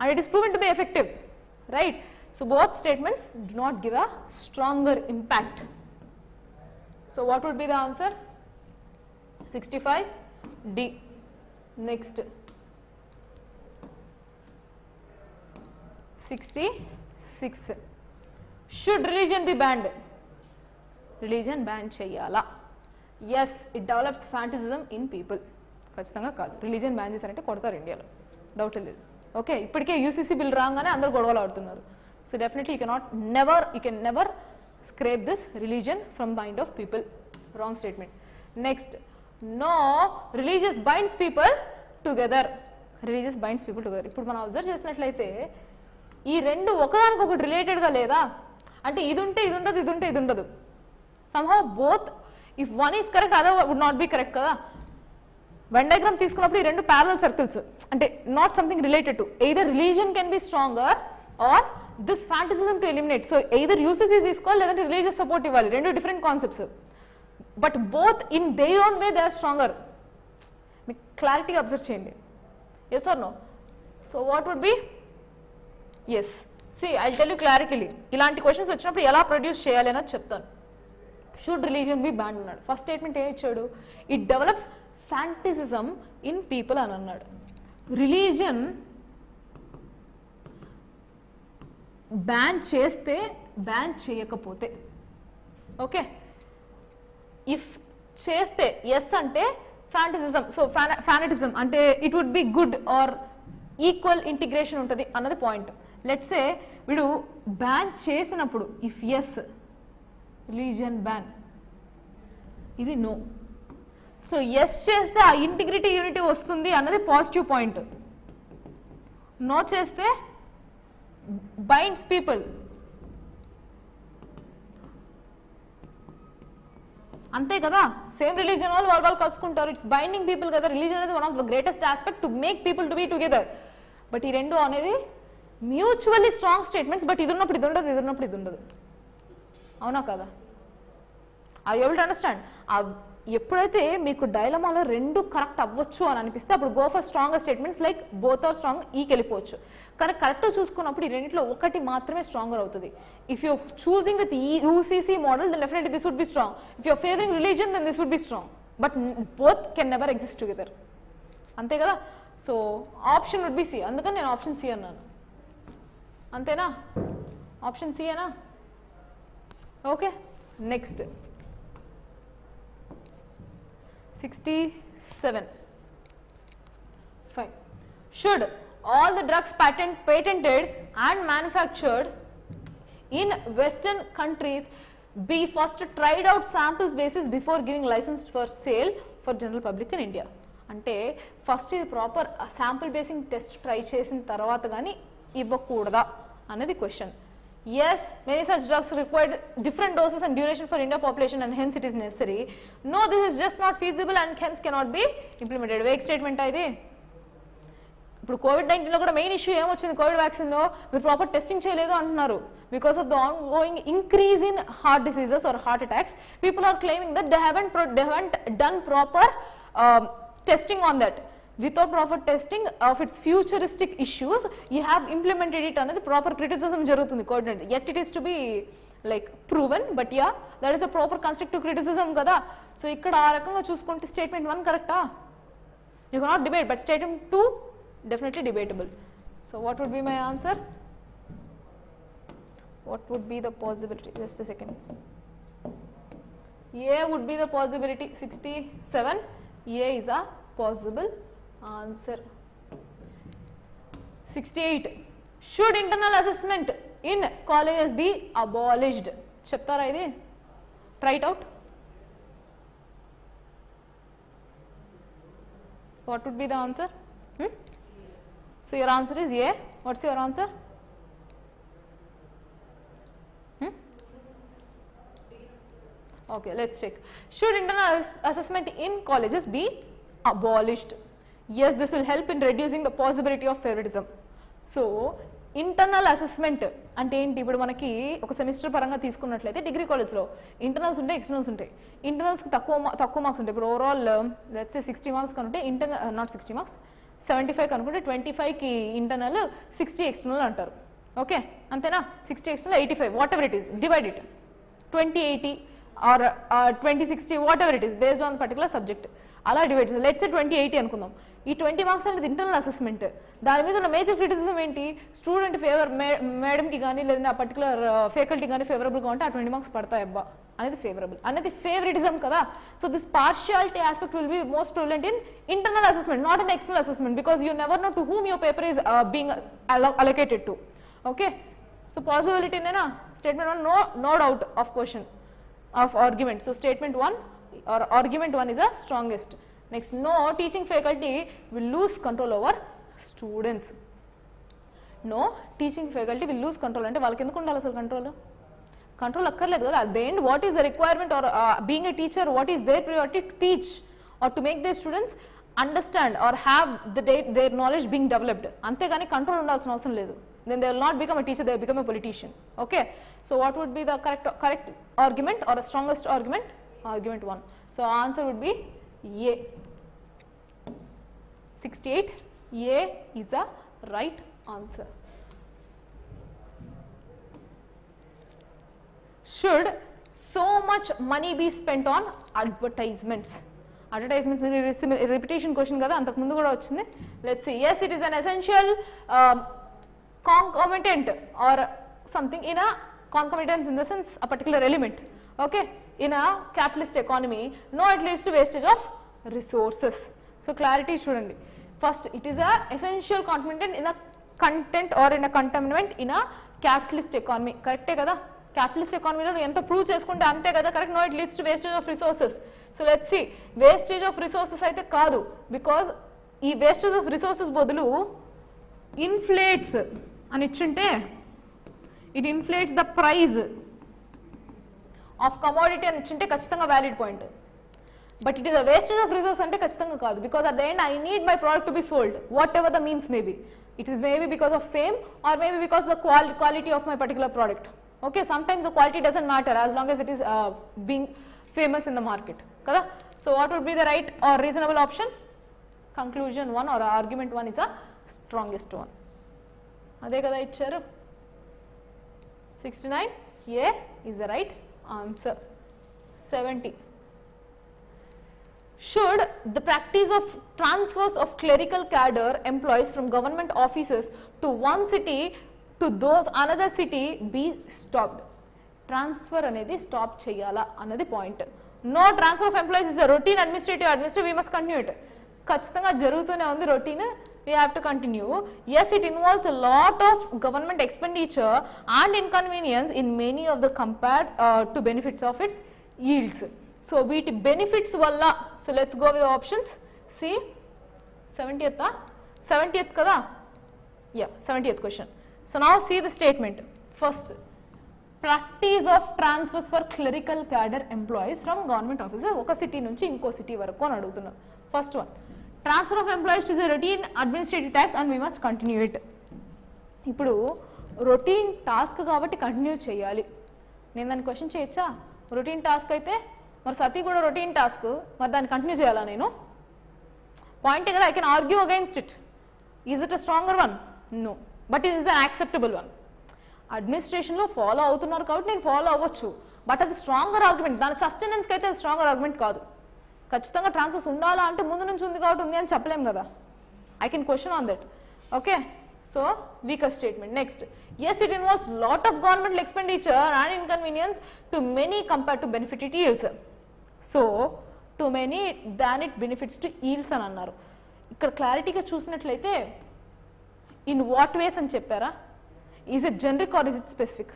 and it is proven to be effective right so both statements do not give a stronger impact so what would be the answer sixty five D next sixty six should religion be banned religion ban చేయాలా? Yes it develops fanaticism in people ఖచ్చితంగా కాదు. Religion ban చేశారంటే కొడతారు ఇండియాలో. Doubt లేదు. Okay ఇప్పటికే UCC bill రాగానే అందరు గొడవలు ఆడుతున్నారు. So definitely you cannot never you can never scrape this religion from mind of people wrong statement next no religious binds people together religious binds people together ఇప్పుడు మనం observe చేసినట్లయితే ఈ రెండు ఒకదానికొకటి రిలేటెడ్గా లేదా? అంటే ఇది ఉంటే ఇది ఉండదు ఇది ఉంటే ఇది ఉండదు. Somehow both if one is correct other would not be correct కదా. వెన్ డయాగ్రామ్ తీసుకున్నప్పుడు ఈ రెండు ప్యారల్ సర్కిల్స్ అంటే not something related to either religion can be stronger or this fanaticism to eliminate so either uses తీసుకోవాలి లేదంటే religious support ఇవ్వాలి. రెండు different concepts but both in their own way they are stronger మీకు క్లారిటీగా observe చేయండి. Yes or no so what would be yes see I tell you clearly ఇలాంటి questions వచ్చినప్పుడు ఎలా ప్రొడ్యూస్ చేయాలి అనేది చెప్తాను. షుడ్ రిలీజియన్ బి బ్యాన్ అన్నాడు. ఫస్ట్ స్టేట్మెంట్ ఏం ఇచ్చాడు? It develops fanaticism in people అని అన్నాడు. రిలీజియన్ బ్యాన్ చేస్తే బ్యాన్ చేయకపోతే. ఓకే ఇఫ్ చేస్తే ఎస్ అంటే ఫ్యాంటసిజం సో ఫ్యానటిజం అంటే it would be good or equal integration ఉంటుంది అన్నది పాయింట్ లెట్సే వీడు బ్యాన్ చేసినప్పుడు ఇఫ్ ఎస్ రిలీజియన్ బ్యాన్ ఇది నో సో ఎస్ చేస్తే ఆ ఇంటిగ్రిటీ యూనిటీ వస్తుంది అన్నది పాజిటివ్ పాయింట్ నో చేస్తే బైండ్స్ పీపుల్ అంతే కదా? సేమ్ రిలీజన్ వాళ్ళు వాళ్ళు వాళ్ళు కలుసుకుంటారు. ఇట్స్ బైండింగ్ పీపుల్ కదా. రిలీజన్ అనేది one of the greatest aspect to make people to be together but ఈ రెండు అనేది మ్యూచువల్లీ స్ట్రాంగ్ స్టేట్మెంట్స్ బట్ ఇది ఉన్నప్పుడు ఇది ఉండదు ఇది ఉన్నప్పుడు ఇది ఉండదు. అవునా కదా? ఐ ఏబుల్ టు అండర్స్టాండ్ ఎప్పుడైతే మీకు డైలమాలో రెండు కరెక్ట్ అవ్వచ్చు అని అనిపిస్తే అప్పుడు go for strong statements like both are strong ఈకి వెళ్ళిపోవచ్చు. కానీ కరెక్ట్ చూసుకున్నప్పుడు ఈ రెండింటిలో ఒకటి మాత్రమే స్ట్రాంగర్ అవుతుంది. ఇఫ్ యూ చూసింగ్ విత్ ఈ UCC model then definitely this would be strong if you're favouring religion then this would be strong but both can never exist together అంతే కదా? So option would be C అందుకని నేను option C అన్నాను. అంతేనా? Option C అనా okay next sixty seven five should all the drugs patent patented and manufactured in western countries be first tried out samples basis before giving licence for sale for general public in India అంటే first ఇది proper sample basing test try చేసిన తర్వాత కానీ ఇవ్వకూడదా? అనేది question Yes, many such drugs require different doses and duration for India population and hence it is necessary. No this is just not feasible and hence cannot be implemented. Vague statement ఇది ఇప్పుడు Covid నైన్టీన్లో కూడా main issue ఏమొచ్చింది Covid వ్యాక్సిన్లో మీరు proper testing చేయలేదు అంటున్నారు because of the ongoing increase in heart diseases or heart attacks people are claiming that they haven't they haven't done proper testing on that without proper testing of its futuristic issues you have implemented it అనేది proper criticism జరుగుతుంది coordinate at it is to be like proven but yeah that is a proper constructive criticism కదా. So ఇక్కడ ఆ రకంగా చూసుకుంటే statement one కరెక్టా you cannot debate but statement two definitely debatable so what would be my answer what would be the possibility just second second. A would be the possibility 67. A is a possible. answer. 68. Should internal assessment in colleges be abolished? చెప్తారా ఇది try it out what would be the answer So your answer is A. What's your answer? Hmm? Okay, let's check. Should internal ass- assessment in colleges be abolished? Yes, this will help in reducing the possibility of favoritism. So internal assessment అంటే ఏంటి? ఇప్పుడు మనకి ఒక semester పరంగా తీసుకున్నట్లయితే degree కాలేజ్లో internals ఉంటాయి externals ఉంటాయి. ఇంటర్నల్స్కి తక్కువ తక్కువ మార్క్స్ ఉంటాయి. ఇప్పుడు overall let's sixty marks కనుంటే internal not sixty marks seventy five కనుకుంటే twenty ఫైవ్కి ఇంటర్నల్ సిక్స్టీ ఎక్స్టర్నల్ అంటారు. ఓకే అంతేనా? Sixty external eighty five whatever it is divide it twenty eighty or twenty sixty whatever it is based on particular subject అలా divide let's twenty eighty అనుకుందాం. ఈ twenty marks అనేది internal assessment దాని మీద ఉన్న major criticism ఏంటి? Student favour మేడంకి కానీ లేదంటే ఆ పర్టికులర్ ఫ్యాకల్టీ కానీ ఫేవరబుల్గా ఉంటే ఆ ట్వంటీ మార్క్స్ పడతాయి అబ్బా. అనేది ఫేవరబుల్ అనేది ఫేవరెటిజం కదా. So this partiality aspect will be most prevalent in internal assessment not in external assessment because you never know to whom your paper is being allocated to okay so పాసిబిలిటీనేనా statement one no no doubt of question of argument. So statement 1 or argument 1 is the strongest Next, no teaching faculty will lose control over students. No teaching faculty will lose control అంటే వాళ్ళకి ఎందుకు ఉండాలి అసలు control control అక్కర్లేదు కదా. The what is the requirement or being a teacher what is their priority to teach or to make the students understand or have the day their knowledge being developed అంతేగాని control ఉండాల్సిన అవసరం లేదు. Then they will not become a teacher they become a politician okay so what would be the correct correct argument or strongest argument argument one so answer would be A 68 A is a right answer. Should so much money be spent on advertisements? reputation question repetition question కదా అంతకు ముందు కూడా వచ్చింది yes it is an essential essential concomitant or something in a concomitance in the sense a particular element okay in a capitalist economy no at least to wastage resources so clarity చూడండి. First it is a essential contaminant in a content or in a contaminant in a capitalist economy కరెక్టే కదా? Capitalist ఎకానమీలో నువ్వు ఎంత prove చేసుకుంటే అంతే కదా? Correct no it leads to wastage of resources so let see wastage of resources అయితే కాదు. బికాజ్ ఈ వేస్టేజ్ ఆఫ్ రిసోర్సెస్ బదులు ఇన్ఫ్లేట్స్ అని ఇచ్చుంటే it inflates the price of commodity అని ఇచ్చింటే ఖచ్చితంగా valid point but it is a wastage of resource అంటే ఖచ్చితంగా కాదు. Because at the end I need my product to be sold whatever the means maybe it is maybe because of fame or maybe because the quali quality of my particular product okay sometimes the quality doesn't matter as long as it is being famous in the market కదా so what would be the right or reasonable option conclusion one or argument one is the strongest one అదే కదా ఇచ్చారు. Sixty nine A is the right answer seventy should the practice of transfers of clerical cadre employees from government offices to one city to those another city be stopped? Transfer అనేది stop చేయాలా అన్నది point no transfer of employees is routine administrative administrative we must continue it ఖచ్చితంగా జరుగుతూనే ఉంది routine we have to continue yes it involves lot of government expenditure and inconvenience in many of the compared to benefits of its yields. So వీటి benefits వల్ల so let's go with options C seventieth seventieth కదా? Yeah seventieth question so నా see the statement first practice of transfers for clerical cadre employees from government officer ఒక city నుంచి ఇంకో city వరకు అని అడుగుతున్నారు first one transfer of employees to the routine administrative tax and we must continue it ఇప్పుడు routine task కాబట్టి continue చేయాలి. నేను దాన్ని క్వశ్చన్ చేయొచ్చా? రొటీన్ టాస్క్ అయితే మరి సతీ కూడా రొటీన్ టాస్క్ మరి దాన్ని కంటిన్యూ చేయాలా నేను? పాయింట్ కదా I can argue against it is it a stronger one no but it is an acceptable one అడ్మినిస్ట్రేషన్లో follow అవుతున్నారు కాబట్టి నేను ఫాలో అవ్వచ్చు. బట్ అది స్ట్రాంగర్ ఆర్గ్యుమెంట్ దాని సస్టెనెన్స్కి అయితే అది స్ట్రాంగర్ ఆర్గ్యుమెంట్ కాదు. ఖచ్చితంగా ట్రాన్స్ఫర్స్ ఉండాలా అంటే ముందు నుంచి ఉంది కాబట్టి ఉంది అని చెప్పలేం కదా. I can question on that okay so weaker statement next yes it involves lot of government expenditure and inconvenience to many compare to benefit it yields so to many than it benefits to yields అని అన్నారు. ఇక్కడ క్లారిటీగా చూసినట్లయితే in what ways అని చెప్పారా? Is it generic or is it specific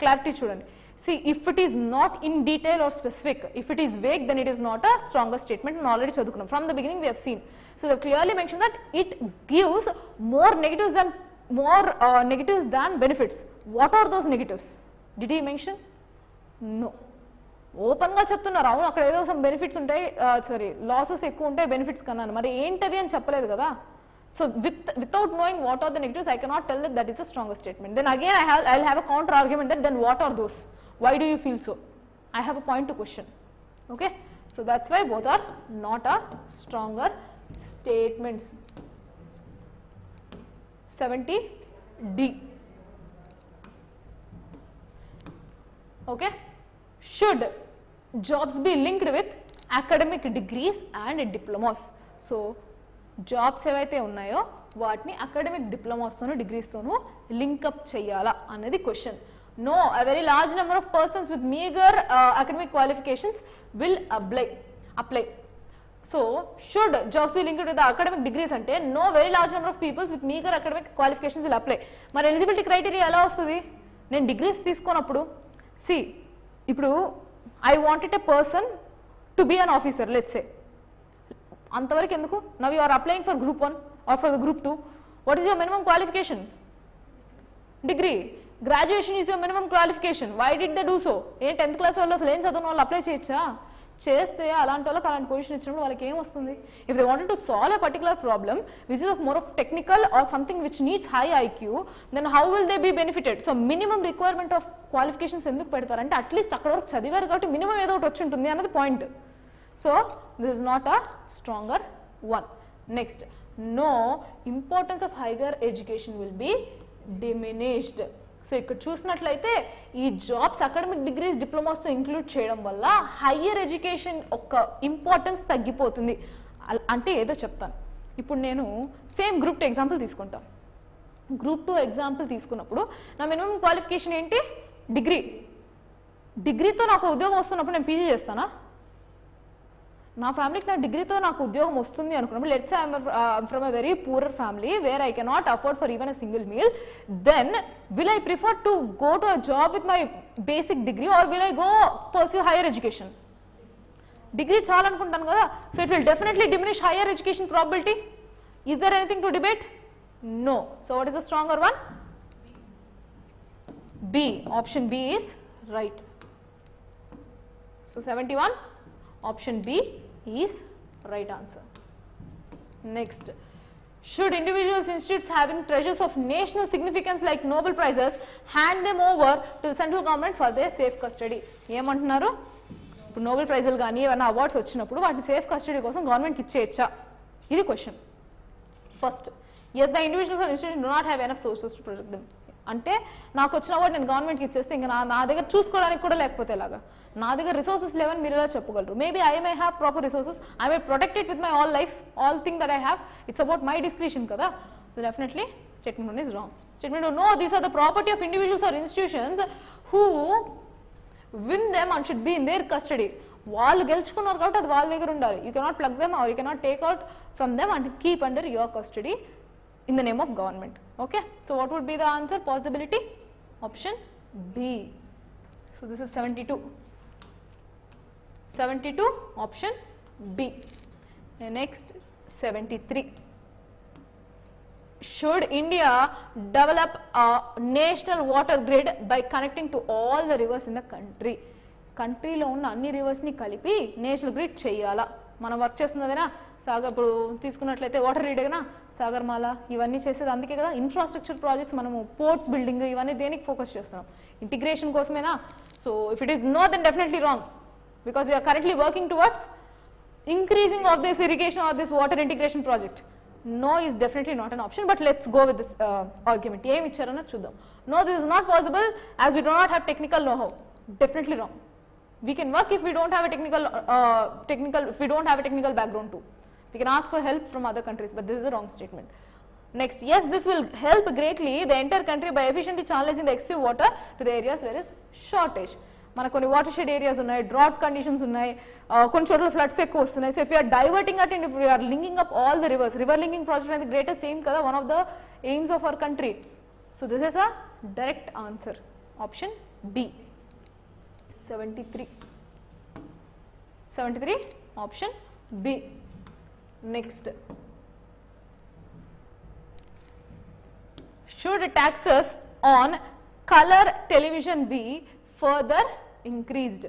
clarity చూడండి. See if it is not in detail or specific if it is weak then it is not a stronger statement నేను already చదువుకున్నాం. From the beginning we have seen so the clearly mention that it gives more negatives than more negatives than benefits what are those negatives did he mention no ఓపెన్గా చెప్తున్నారు. అవును అక్కడ ఏదో some benefits ఉంటాయి. Sorry losses ఎక్కువ ఉంటాయి benefits కన్నా మరి ఏంటవి అని చెప్పలేదు కదా. So with without knowing what are the negatives I cannot tell that that is a stronger statement then again I have I have a counter argument that then what are those why do you feel so I have a point to question okay so that's why both are not a stronger statements seventy D okay should jobs be linked with academic degrees and diplomas. So jobs ఏవైతే ఉన్నాయో వాటిని academic డిప్లొమాస్తోనూ డిగ్రీస్తోనూ link up చేయాలా అనేది question no a very large number of persons with meagre academic qualifications will apply apply so should jobs be linked with academic degrees అంటే no very large number of peoples with meagre academic qualifications will apply మరి eligibility criteria ఎలా వస్తుంది? నేను degrees తీసుకున్నప్పుడు see ఇప్పుడు I wanted a person to be an officer let's say అంతవరకు ఎందుకు? Now you are applying for group one or for group two what is your minimum qualification degree graduation is your minimum qualification why did the do so A tenth class వాళ్ళు అసలు ఏం చదువున? వాళ్ళు apply చేయొచ్చా? చేస్తే అలాంటి వాళ్ళకి అలాంటి position ఇచ్చినప్పుడు వాళ్ళకి ఏం వస్తుంది? If they wanted to solve a particular problem which is of more of technical or something which needs high IQ then how will they be benefited so minimum requirement of qualifications ఎందుకు పెడతారంటే at least అక్కడ వరకు చదివారు కాబట్టి minimum ఏదో ఒకటి వచ్చి ఉంటుంది అన్నది point so this is not a stronger one next no importance of higher education will be diminished so ఇక్కడ చూసినట్లయితే ఈ జాబ్స్ అకాడమిక్ డిగ్రీస్ డిప్లొమాస్తో ఇంక్లూడ్ చేయడం వల్ల హయ్యర్ ఎడ్యుకేషన్ ఒక ఇంపార్టెన్స్ తగ్గిపోతుంది. అంటే ఏదో చెప్తాను. ఇప్పుడు నేను సేమ్ గ్రూప్ టూ ఎగ్జాంపుల్ తీసుకుంటాను గ్రూప్ టూ ఎగ్జాంపుల్ తీసుకున్నప్పుడు నా మినిమం క్వాలిఫికేషన్ ఏంటి? డిగ్రీ డిగ్రీతో నాకు ఉద్యోగం వస్తున్నప్పుడు నేను పీజీ చేస్తానా? నా ఫ్యామిలీకి నా డిగ్రీతో నాకు ఉద్యోగం వస్తుంది అనుకున్నప్పుడు let's I'm from a very poorer family where I cannot afford for even a single meal then will I prefer to go to a job with my basic degree or will I go pursue higher education degree చాలనుకుంటాను కదా. So it will definitely diminish higher education probability is there anything to debate no so what is the stronger one B option B is right so seventy one option B. is right answer. Next, should individuals institutes having treasures of national significance like Nobel prizes hand them over to the central government for their safe custody? ఏమంటున్నారు ఇప్పుడు Nobel ప్రైజులు కానీ ఏమైనా awards వచ్చినప్పుడు వాటిని safe custody కోసం గవర్నమెంట్కి ఇచ్చేయచ్చా ఇది question first yes the individuals or institution do not have enough sources to protect them అంటే నాకు వచ్చిన వాడు నేను గవర్నమెంట్కి ఇచ్చేస్తే ఇంకా నా నా దగ్గర చూసుకోవడానికి కూడా లేకపోతే ఎలాగా? నా దగ్గర రిసోర్సెస్ లేవని మీరు ఎలా చెప్పగలరు? Maybe I may have proper resources I may protected with my all life all thing that I have it's about my discretion కదా? So definitely statement one is wrong statement no these are the property of individuals or institutions who win them and should be in their custody వాళ్ళు గెలుచుకున్నారు కాబట్టి అది వాళ్ళ దగ్గర ఉండాలి. You cannot plug them or you cannot take out from them and keep under your custody in the name of government okay so what would be the answer possibility option b so this is 72 72 option b And next 73 should india develop a national water grid by connecting to all the rivers in the country కంట్రీలో ఉన్న అన్ని రివర్స్ని కలిపి national grid చేయాలా మనం work చేస్తున్నదేనా Sagar ఇప్పుడు తీసుకున్నట్లయితే water రీడేనా Sagarmala ఇవన్నీ చేసేది అందుకే కదా ఇన్ఫ్రాస్ట్రక్చర్ ప్రాజెక్ట్స్ మనము పోర్ట్స్ బిల్డింగ్ ఇవన్నీ దేనికి ఫోకస్ చేస్తున్నాం? Integration కోసమేనా? So if it is no then definitely wrong because we are currently working towards increasing of this irrigation of this water integration project no is definitely not an option but let's go with this argument ఏమి ఇచ్చారన్నా చూద్దాం. No this is not possible as we do not have technical know how definitely wrong we can work if we don't have a technical technical we don't have a technical background to we can ask for help from other countries but this is a wrong statement next yes this will help greatly the entire country by efficiently channelizing the excessive water to the areas where is shortage మన కొన్ని water shed areas ఉన్నాయి drought conditions ఉన్నాయి ఆ, కొన్ని చోట్ల floods ఎక్కువ వస్తున్నాయి so if you're diverting at and if you're linking up all the rivers river linking project అనేది గ్రేటెస్ట్ ఎయిమ్ కదా one of the aims of our country so this is a direct answer option D seventy three seventy three option B next should taxes on color television be further increased?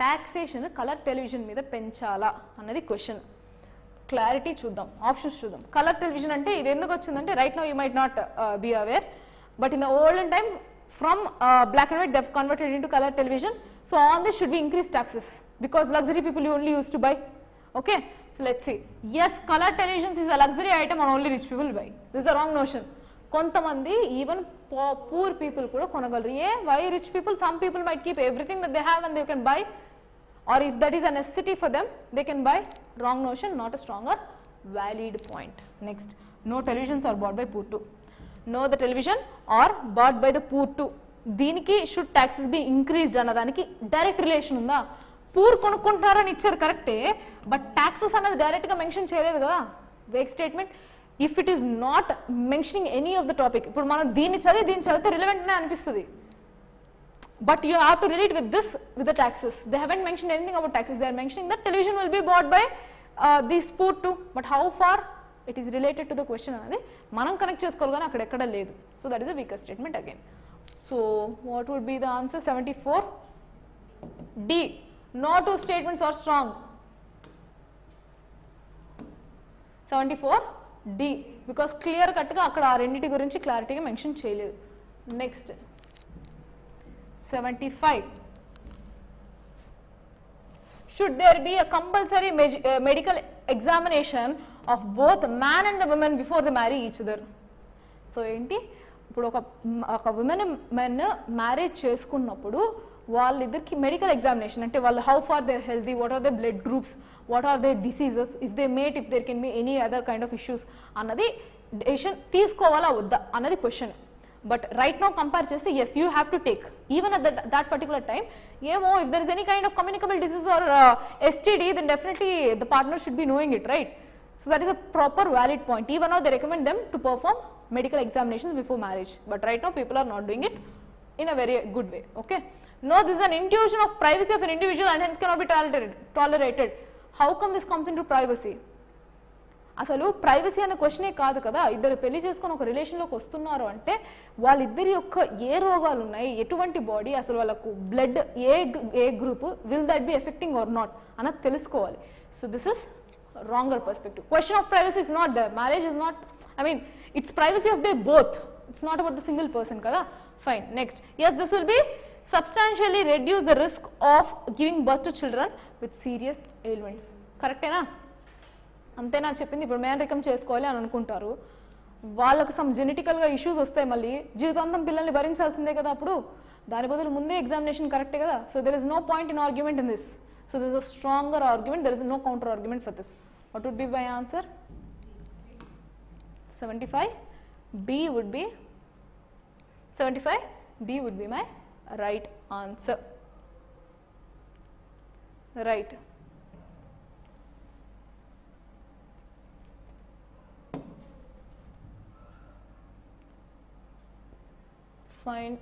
Taxation colour television మీద పెంచాలా అన్నది question clarity చూద్దాం options చూద్దాం. Colour television అంటే ఇది ఎందుకు వచ్చిందంటే right no you might not be aware but in the olden time from black and white they've converted into colour television so on this should be increase taxes because luxury people you only use to buy okay so let's see. Yes color televisions is a luxury item and only rich people buy. This is the wrong notion. కొంతమంది even poor people కూడా కొనగలరు. ఏ why rich people some people might keep everything that they have and they can buy or if that is a necessity for them they can buy wrong notion not a stronger valid point next no televisions are bought by poor too no the television are bought by the poor too దీనికి should taxes be increased అన్నదానికి direct relation ఉందా? Poor కొనుక్కుంటున్నారని ఇచ్చారు కరెక్టే. But taxes అనేది డైరెక్ట్గా mention చేయలేదు కదా. Weak statement if it is not mentioning any of the topic ఇప్పుడు మనం దీన్ని చదివి దీన్ని చదివితే రిలవెంట్నే అనిపిస్తుంది. But you have to relate with this with the taxes they haven't mention anything about taxes they are mentioning the television will be bad by this poor to but how far it is related to the question అనేది మనం connect చేసుకోవాలి కానీ అక్కడ ఎక్కడ లేదు. So that is the weaker statement again so what would be the answer seventy four D నా two statements are strong strong. 74 D because clear కట్గా అక్కడ ఆ రెండింటి గురించి క్లారిటీగా మెన్షన్ చేయలేదు. Next seventy five should there be a compulsory medical examination of both man and the women before the marry each other so ఏంటి? ఇప్పుడు ఒక ఒక ఉమెన్ మెన్ మ్యారేజ్ చేసుకున్నప్పుడు వాళ్ళిద్దరికి మెడికల్ ఎగ్జామినేషన్ అంటే వాళ్ళు how far there healthy what are they blood groups what are they diseases if they mate if there can be any other kind of issues అన్నది decision తీసుకోవాలా వద్దా అన్నది question but right no compare చేస్తే yes you have to take even at that particular time ఏమో if there is any kind of communicable disease or STD then definitely the partner should be knowing it right so that is a proper valid point even are they recommend them to perform medical examinations before marriage. But right now people are not doing it in a very good way. Okay. No, this is an intrusion of privacy of an individual and hence cannot be tolerated. tolerated. How come this comes into privacy? అసలు privacy అనే క్వశ్చనే కాదు కదా ఇద్దరు పెళ్ళి చేసుకొని ఒక రిలేషన్లోకి వస్తున్నారు అంటే వాళ్ళిద్దరి యొక్క ఏ రోగాలు ఉన్నాయి ఎటువంటి బాడీ అసలు వాళ్ళకు blood A A group will that be affecting or not అన్నది తెలుసుకోవాలి so this is wronger perspective question of privacy is not the marriage is not I mean it's privacy of they both it's not about the single person కదా fine next yes this will be substantially reduce the risk of giving birth to children with serious ailments కరెక్టేనా అంతేనా చెప్పింది. ఇప్పుడు మేనరికం చేసుకోవాలి అని అనుకుంటారు. వాళ్ళకు some జెనెటికల్గా issues వస్తాయి మళ్ళీ. జీవితాంతం పిల్లల్ని భరించాల్సిందే కదా అప్పుడు? దాని బదులు ముందే ఎగ్జామినేషన్ కరెక్టే కదా? So there is no point in argument in this so this a stronger argument there is no counter argument for this what would be by answer seventy five B would be seventy five B would be my right answer right fine.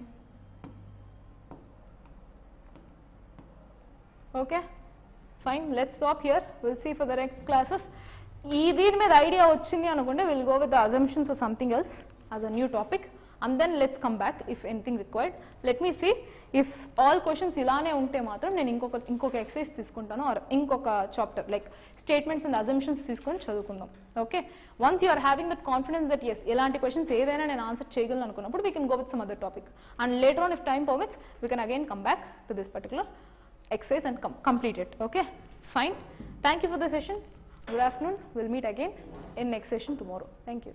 Okay. Fine. Let's stop here. We'll see for the next classes. ఈ దీని మీద idea వచ్చింది అనుకుంటే will go with the assumptions or something else as a new topic and then let's come back if anything required let me see if all questions ఇలానే ఉంటే మాత్రం నేను ఇంకొక ఇంకొక ఎక్సైజ్ తీసుకుంటాను ఆర్ ఇంకొక chapter like statements and assumptions తీసుకొని చదువుకుందాం. Okay once you are having that confidence that yes ఇలాంటి క్వశ్చన్స్ ఏదైనా నేను ఆన్సర్ చేయగలను అనుకున్నప్పుడు we can go with some other topic and later on if time permits we can again come back to this particular exercise and com- complete it. Okay? Fine. Thank you for the session. Good afternoon. We'll meet again in next session tomorrow. Thank you.